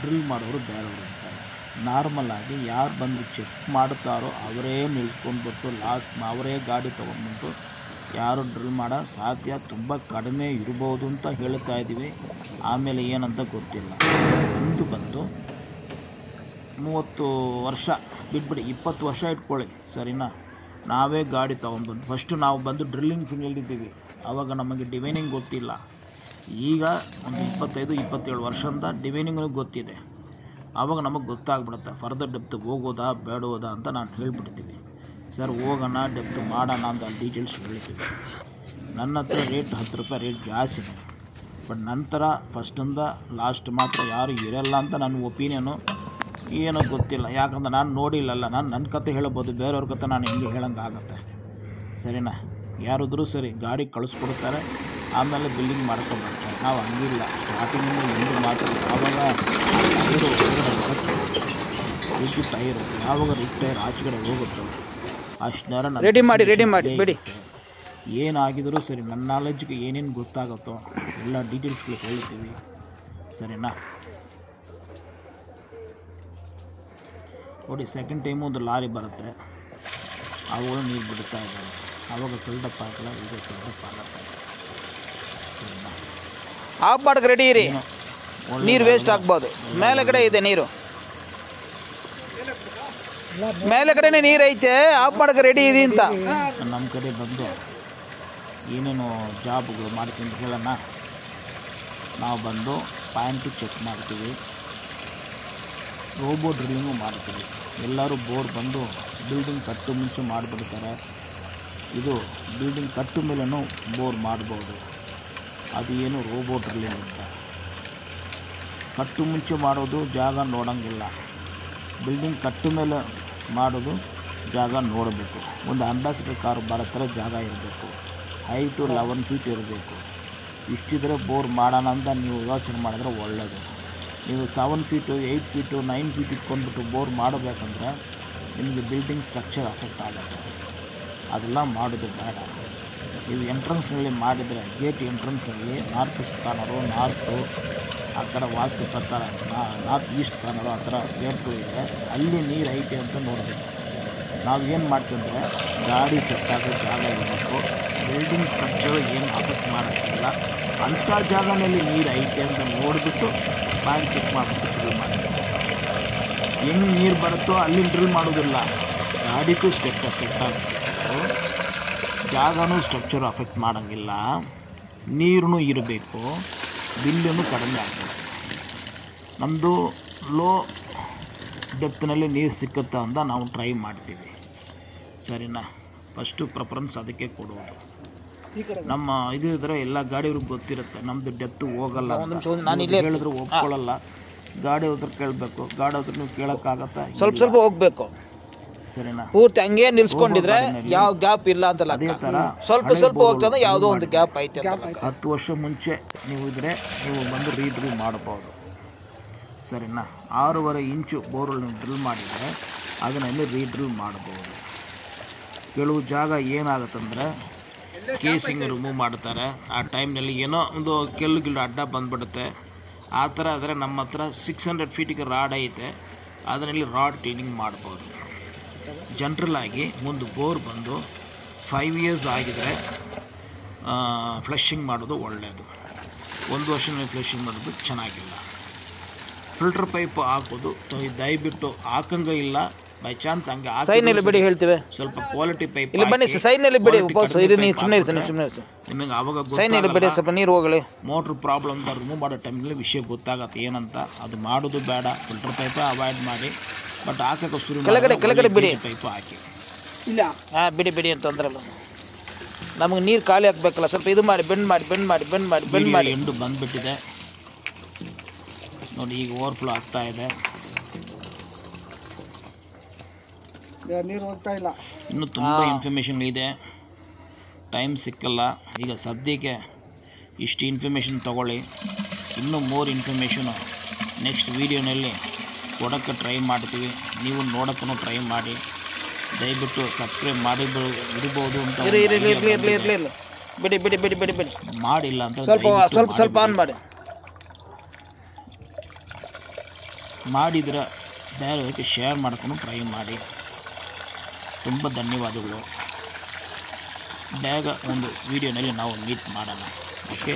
ಡ್ರಿಲ್ ಮಾಡೋರು ಬೇರೆಯವರು ಇರ್ತಾರೆ. ನಾರ್ಮಲ್ ಆಗಿ ಯಾರು ಬಂದು ಚೆಕ್ ಮಾಡ್ತಾರೋ ಅವರೇ ನಿಲ್ಸ್ಕೊಂಡ್ಬಿಟ್ಟು ಲಾಸ್ಟ್ ಅವರೇ ಗಾಡಿ ತೊಗೊಂಡ್ಬಿಟ್ಟು ಯಾರು ಡ್ರಿಲ್ ಮಾಡೋ ಸಾಧ್ಯ ತುಂಬ ಕಡಿಮೆ ಇರ್ಬೋದು ಅಂತ ಹೇಳ್ತಾ ಇದ್ದೀವಿ ಆಮೇಲೆ ಏನಂತ ಗೊತ್ತಿಲ್ಲ. ಒಂದು ಬಂದು ಮೂವತ್ತು ವರ್ಷ, ಬಿಟ್ಬಿಡಿ ಇಪ್ಪತ್ತು ವರ್ಷ ಇಟ್ಕೊಳ್ಳಿ, ಸರಿನಾ? ನಾವೇ ಗಾಡಿ ತೊಗೊಂಡ್ಬಂದು ಫಸ್ಟು ನಾವು ಬಂದು ಡ್ರಿಲ್ಲಿಂಗ್ ಫೀಲ್ಡಲ್ಲಿದ್ದೀವಿ ಆವಾಗ ನಮಗೆ ಡಿವೈನಿಂಗ್ ಗೊತ್ತಿಲ್ಲ. ಈಗ ಒಂದು ಇಪ್ಪತ್ತೈದು, ಇಪ್ಪತ್ತೇಳು ವರ್ಷದಿಂದ ಡಿವೈನಿಂಗ್ ಗೊತ್ತಿದೆ. ಆವಾಗ ನಮಗೆ ಗೊತ್ತಾಗ್ಬಿಡುತ್ತೆ ಫರ್ದರ್ ಡೆಪ್ತ್ ಹೋಗೋದಾ, ಬೇಡೋದಾ ಅಂತ ನಾನು ಹೇಳಿಬಿಡ್ತೀನಿ ಸರ್, ಹೋಗೋಣ ಡೆಪ್ತ್ ಮಾಡೋಣ ಅಂತ ಅಲ್ಲಿ ಡೀಟೇಲ್ಸ್ ಹೇಳ್ತೀವಿ ನನ್ನ ಹತ್ರ ರೇಟ್ ಹತ್ತು ರೂಪಾಯಿ ರೇಟ್ ಜಾಸ್ತಿನೇ ಬಟ್ ನಂತರ ಫಸ್ಟಿಂದ ಲಾಸ್ಟ್ ಮಾತ್ರ ಯಾರು ಇರಲ್ಲ ಅಂತ ನನ್ನ ಒಪಿನಿಯನು ಏನೋ ಗೊತ್ತಿಲ್ಲ. ಯಾಕಂದ್ರೆ ನಾನು ನೋಡಿಲ್ಲಲ್ಲ, ನಾನು ನನ್ನ ಕತೆ ಹೇಳ್ಬೋದು, ಬೇರೆಯವ್ರ ಕತೆ ನಾನು ಹಿಂಗೆ ಹೇಳೋಂಗಾಗತ್ತೆ. ಸರಿನಾ? ಯಾರಿದ್ರೂ ಸರಿ, ಗಾಡಿ ಕಳಿಸ್ಕೊಡ್ತಾರೆ. ಆಮೇಲೆ ಬಿಲ್ಲಿಂಗ್ ಮಾಡ್ಕೊಂಡ್ಬರ್ತಾರೆ ನಾವು ಹಂಗಿಲ್ಲ. ಸ್ಟಾರ್ಟಿಂಗಿಂದ ಎಂದು ಮಾತ್ರ ಯಾವಾಗ ಟೈರು ರಿಗ್ ಟೈರು ಯಾವಾಗ ರಿಕ್ ಟೈರ್ ಆಚೆಗಡೆ ಹೋಗುತ್ತೆ ಅಷ್ಟು ನೇರ ರೆಡಿ ಮಾಡಿ, ರೆಡಿ ಮಾಡಿ, ಬಿಡಿ. ಏನಾಗಿದ್ರೂ ಸರಿ ನನ್ನ ನಾಲೆಜ್ಗೆ ಏನೇನು ಗೊತ್ತಾಗುತ್ತೋ ಎಲ್ಲ ಡೀಟೇಲ್ಸ್ಗಳು ಹೇಳ್ತೀವಿ ಸರಿನಾ? ನೋಡಿ ಸೆಕೆಂಡ್ ಟೈಮು ಒಂದು ಲಾರಿ ಬರುತ್ತೆ. ಅವುಗಳು ನೀರು ಬಿಡ್ತಾ ಇದ್ದಾರೆ ಆವಾಗ ಫಿಲ್ಡಪ್ ಆಗಲ್ಲ ಈಗ ಫಿಲ್ಡಪ್ ಆಗುತ್ತೆ? ಆಫ್ ಮಾಡಕ್ಕೆ ರೆಡಿ ಇರಿ. ನೀರು ವೇಸ್ಟ್ ಆಗ್ಬೋದು. ಮೇಲೆಗಡೆ ಇದೆ ನೀರು. ಮೇಲೆ ಕಡೆನೇ ನೀರು ಐತೆ, ಆಫ್ ಮಾಡಕ್ಕೆ ರೆಡಿ ಇದೆ ಅಂತ. ನಮ್ಮ ಕಡೆ ಬಂದು ಏನೇನು ಜಾಬ್ಗಳು ಮಾಡ್ತೀನಿ ಕೇಳೋಣ ನಾವು ಬಂದು ಪಾಯಿಂಟು ಚೆಕ್ ಮಾಡ್ತೀವಿ. ರೋಬೋ ಡ್ರಿಲ್ಲಿಂಗು ಮಾಡ್ತೀವಿ. ಎಲ್ಲರೂ ಬೋರ್ ಬಂದು ಬಿಲ್ಡಿಂಗ್ ಕಟ್ಟು ಮುಂಚೆ ಮಾಡಿಬಿಡ್ತಾರೆ. ಇದು ಬಿಲ್ಡಿಂಗ್ ಕಟ್ಟು ಮೇಲೂ ಬೋರ್ ಮಾಡ್ಬೋದು. ಅದು ಏನು ರೋಬೋಟ್ ಅಂತ. ಕಟ್ಟು ಮುಂಚೆ ಮಾಡೋದು ಜಾಗ ನೋಡೋಂಗಿಲ್ಲ. ಬಿಲ್ಡಿಂಗ್ ಕಟ್ಟು ಮೇಲೆ ಮಾಡೋದು ಜಾಗ ನೋಡಬೇಕು. ಒಂದು ಅಂಬಾಸಿಡರ್ ಕಾರು ಬರೋ ಥರ ಜಾಗ ಇರಬೇಕು. ಹೈಟು ಲೆವೆನ್ ಫೀಟ್ ಇರಬೇಕು. ಇಷ್ಟಿದ್ರೆ ಬೋರ್ ಮಾಡೋಣ ಅಂತ ನೀವು ಯೋಚನೆ ಮಾಡಿದ್ರೆ ಒಳ್ಳೆಯದು ನೀವು seven feet eight feet nine feet ಇಟ್ಕೊಂಡ್ಬಿಟ್ಟು bore ಮಾಡಬೇಕಂದ್ರೆ ನಿಮಗೆ ಬಿಲ್ಡಿಂಗ್ ಸ್ಟ್ರಕ್ಚರ್ ಅಫೆಕ್ಟ್ ಆಗುತ್ತೆ. ಅದೆಲ್ಲ ಮಾಡೋದು ಬೇಡ. ನೀವು ಎಂಟ್ರೆನ್ಸ್ನಲ್ಲಿ ಮಾಡಿದರೆ ಗೇಟ್ ಎಂಟ್ರೆನ್ಸಲ್ಲಿ ನಾರ್ತ್ ಈಸ್ಟ್ ಕಾರ್ನರು ನಾರ್ತು ಆ ಕಡೆ ವಾಸ್ತು ಪ್ರಕಾರ ನಾರ್ತ್ ಈಸ್ಟ್ ಕಾರ್ನರು ಆ ಥರ ಗೇಟ್ಗಳಿದೆ ಅಲ್ಲಿ ನೀರು ಐತೆ ಅಂತ ನೋಡಬೇಕು. ನಾವು ಏನು ಮಾಡ್ತಂದರೆ ಗಾಡಿ ಸೆಟ್ ಆಗೋ ಜಾಗ ಇರಬೇಕು. ಬಿಲ್ಡಿಂಗ್ ಸ್ಟ್ರಕ್ಚರ್ ಏನು ಅಫೆಕ್ಟ್ ಮಾಡೋಕ್ಕಿಲ್ಲ. ಅಂಥ ಜಾಗದಲ್ಲಿ ನೀರು ಐತೆ ಅಂತ ನೋಡಿಬಿಟ್ಟು ಪಾಯಿಂಟ್ ಚೆಕ್ ಮಾಡಿಬಿಟ್ಟು ಡ್ರಿಲ್ ಮಾಡ್ತೀವಿ ಹೆಂಗೆ ನೀರು ಬರುತ್ತೋ ಅಲ್ಲಿ ಡ್ರಿಲ್ ಮಾಡೋದಿಲ್ಲ. ಗಾಡಿಗೂ ಸ್ಟೆಪ್ ಸೆಟ್ ಆಗಬೇಕು ಜಾಗನೂ ಸ್ಟ್ರಕ್ಚರ್ ಅಫೆಕ್ಟ್ ಮಾಡೋಂಗಿಲ್ಲ. ನೀರು ಇರಬೇಕು. ಬಿಲ್ಲೂ ಕಡಿಮೆ ಆಗಬೇಕು. ನಮ್ಮದು ಲೋ ಡೆಪ್ತ್ನಲ್ಲಿ ನೀರು ಸಿಕ್ಕುತ್ತಾ ಅಂತ ನಾವು ಟ್ರೈ ಮಾಡ್ತೀವಿ. ಸರಿನಾ? ಫಸ್ಟು ಪ್ರಿಫರೆನ್ಸ್ ಅದಕ್ಕೆ ಕೊಡುವುದು. ನಮ್ಮ ಇದು ಇದ್ರೆ ಎಲ್ಲ ಗಾಡಿಯವ್ರಿಗೆ ಗೊತ್ತಿರುತ್ತೆ. ನಮ್ಮದು ಡೆಪ್ತ್ ಹೋಗಲ್ಲ ಅಂತ. ನಾನು ಇಲ್ಲಿ ಹೇಳಿದ್ರು ಒಪ್ಕೊಳ್ಳಲ್ಲ. ಗಾಡಿ ಹೋದ್ರೆ ಕೇಳಬೇಕು. ಗಾಡಿ ಹೋದ್ರೆ ನೀವು ಕೇಳೋಕ್ಕಾಗತ್ತಾ? ಸ್ವಲ್ಪ ಸ್ವಲ್ಪ ಹೋಗ್ಬೇಕು. ಸರಿನಾ? ಪೂರ್ತಿ ಹಂಗೆ ನಿಲ್ಸ್ಕೊಂಡಿದ್ರೆ ಯಾವ ಗ್ಯಾಪ್ ಇಲ್ಲ ಅಂತಲ್ಲ. ಅದೇ ಥರ ಸ್ವಲ್ಪ ಸ್ವಲ್ಪ ಹೋಗ್ತದೆ ಯಾವುದೋ ಒಂದು ಗ್ಯಾಪ್ ಐತೆ. ಹತ್ತು ವರ್ಷ ಮುಂಚೆ ನೀವು ಇದ್ರೆ ನೀವು ಬಂದು ರೀಡ್ರಿಲ್ ಮಾಡ್ಬೋದು. ಸರಿನಾ? ಆರೂವರೆ ಇಂಚು ಬೋರ್ವೆಲ್ ನೀವು ಡ್ರಿಲ್ ಮಾಡಿದರೆ ಅದನ್ನಲ್ಲಿ ರೀಡ್ರಿಲ್ ಮಾಡ್ಬೋದು. ಕೆಲವು ಜಾಗ ಏನಾಗುತ್ತಂದ್ರೆ ಕೇಸಿಂಗ್ ರಿಮೂವ್ ಮಾಡ್ತಾರೆ. ಆ ಟೈಮ್ನಲ್ಲಿ ಏನೋ ಒಂದು ಕೆಲ್ಲು ಗಿಲ್ಲು ಅಡ್ಡ ಬಂದ್ಬಿಡುತ್ತೆ. ಆ ಥರ ಆದರೆ ನಮ್ಮ ಹತ್ರ ಸಿಕ್ಸ್ ಹಂಡ್ರೆಡ್ ಫೀಟಿಗೆ ರಾಡ್ ಐತೆ. ಅದರಲ್ಲಿ ರಾಡ್ ಕ್ಲೀನಿಂಗ್ ಮಾಡ್ಬೋದು. ಜನ್ರಲ್ ಆಗಿ ಮುಂದೆ ಬೋರ್ ಬಂದು ಫೈವ್ ಇಯರ್ಸ್ ಆಗಿದರೆ ಫ್ಲಶಿಂಗ್ ಮಾಡೋದು ಒಳ್ಳೆಯದು ಒಂದು ವರ್ಷದಲ್ಲಿ ಫ್ಲಶಿಂಗ್ ಮಾಡೋದು ಚೆನ್ನಾಗಿಲ್ಲ. ಫಿಲ್ಟರ್ ಪೈಪ್ ಹಾಕೋದು ದಯವಿಟ್ಟು ಹಾಕಂಗ ಇಲ್ಲ. ಬೈ ಚಾನ್ಸ್ ಹಂಗೆ ಆ ಸೈನಲ್ಲಿ ಬಿಡಿ ಹೇಳ್ತೀವಿ. ಸ್ವಲ್ಪ ಕ್ವಾಲಿಟಿ ಪೈಪ್ ಇಲ್ಲಿ ಬನ್ನಿ ಸೈನಲ್ಲಿ ಬಿಡಿ ಇರಿ ನೀವು ಸುಮ್ಮನೆ ಸರ್. ಸುಮ್ಮನೆ ನಿಮಗೆ ಅವಾಗ ಸೈನಲ್ಲಿ ಬಿಡಿ ಸ್ವಲ್ಪ ನೀರು ಹೋಗಲಿ. ಮೋಟ್ರ್ ಪ್ರಾಬ್ಲಮ್ ರಿಮೂವ್ ಮಾಡೋ ಟೈಮ್ನಲ್ಲಿ ವಿಷಯ ಗೊತ್ತಾಗತ್ತೆ ಏನಂತ. ಅದು ಮಾಡೋದು ಬೇಡ. ಫಿಲ್ಟರ್ ಪೈಪೇ ಅವಾಯ್ಡ್ ಮಾಡಿ. ಬಟ್ ಹಾಕಕ್ಕೆ ಶುರು ಕೆಳಗಡೆ, ಕೆಳಗಡೆ ಬಿಡಿ. ಪೈಪ್ ಹಾಕಿ ಇಲ್ಲ. ಹಾಂ ಬಿಡಿ ಬಿಡಿ ಅಂತ ಅಂದ್ರಲ್ಲ. ನಮಗೆ ನೀರು ಖಾಲಿ ಹಾಕ್ಬೇಕಲ್ಲ ಸ್ವಲ್ಪ ಇದು ಮಾಡಿ ಬೆಂಡ್ ಮಾಡಿ ಬೆಂಡ್ ಮಾಡಿ ಬೆಂಡ್ ಮಾಡಿ ಬೆಂಡ್ ಮಾಡಿ. ಎಂಡು ಬಂದುಬಿಟ್ಟಿದೆ. ನೋಡಿ ಈಗ ಓವರ್ಫ್ಲೋ ಆಗ್ತಾ ಇದೆ. ನೀರು ಹೋಗ್ತಾ ಇಲ್ಲ. ಇನ್ನೂ ತುಂಬ ಇನ್ಫಾರ್ಮೇಷನ್ ಇದೆ. ಟೈಮ್ ಸಿಕ್ಕಲ್ಲ. ಈಗ ಸದ್ಯಕ್ಕೆ ಇಷ್ಟು ಇನ್ಫಾರ್ಮೇಷನ್ ತಗೊಳ್ಳಿ. ಇನ್ನೂ ಮೋರ್ ಇನ್ಫಾರ್ಮೇಷನು ನೆಕ್ಸ್ಟ್ ವೀಡಿಯೋನಲ್ಲಿ ಕೊಡೋಕ್ಕೆ ಟ್ರೈ ಮಾಡ್ತೀವಿ. ನೀವು ನೋಡೋಕ್ಕೂ ಟ್ರೈ ಮಾಡಿ. ದಯವಿಟ್ಟು ಸಬ್ಸ್ಕ್ರೈಬ್ ಮಾಡಿ ಇರ್ಬೋದು ಅಂತ ಬಿಡಿ ಬಿಡಿ ಬಿಡಿ ಬಿಡಿ ಬಿಡಿ. ಮಾಡಿಲ್ಲ ಅಂತ ಸ್ವಲ್ಪ ಸ್ವಲ್ಪ ಸ್ವಲ್ಪ ಆನ್. ಮಾಡಿ. ಮಾಡಿದ್ರೆ ಬೇರೆ ಶೇರ್ ಮಾಡ್ಕೊಂಡು ಟ್ರೈ ಮಾಡಿ. ತುಂಬ ಧನ್ಯವಾದಗಳು. ಬೇಗ ಒಂದು ವಿಡಿಯೋನಲ್ಲಿ ನಾವು ಮೀಟ್ ಮಾಡೋಣ. Okay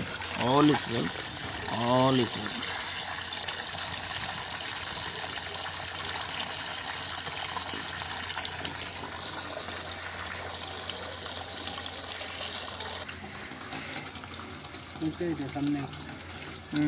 all is well all is well ಇದೆ ಸಣ್ಣ ಹ್ಞೂ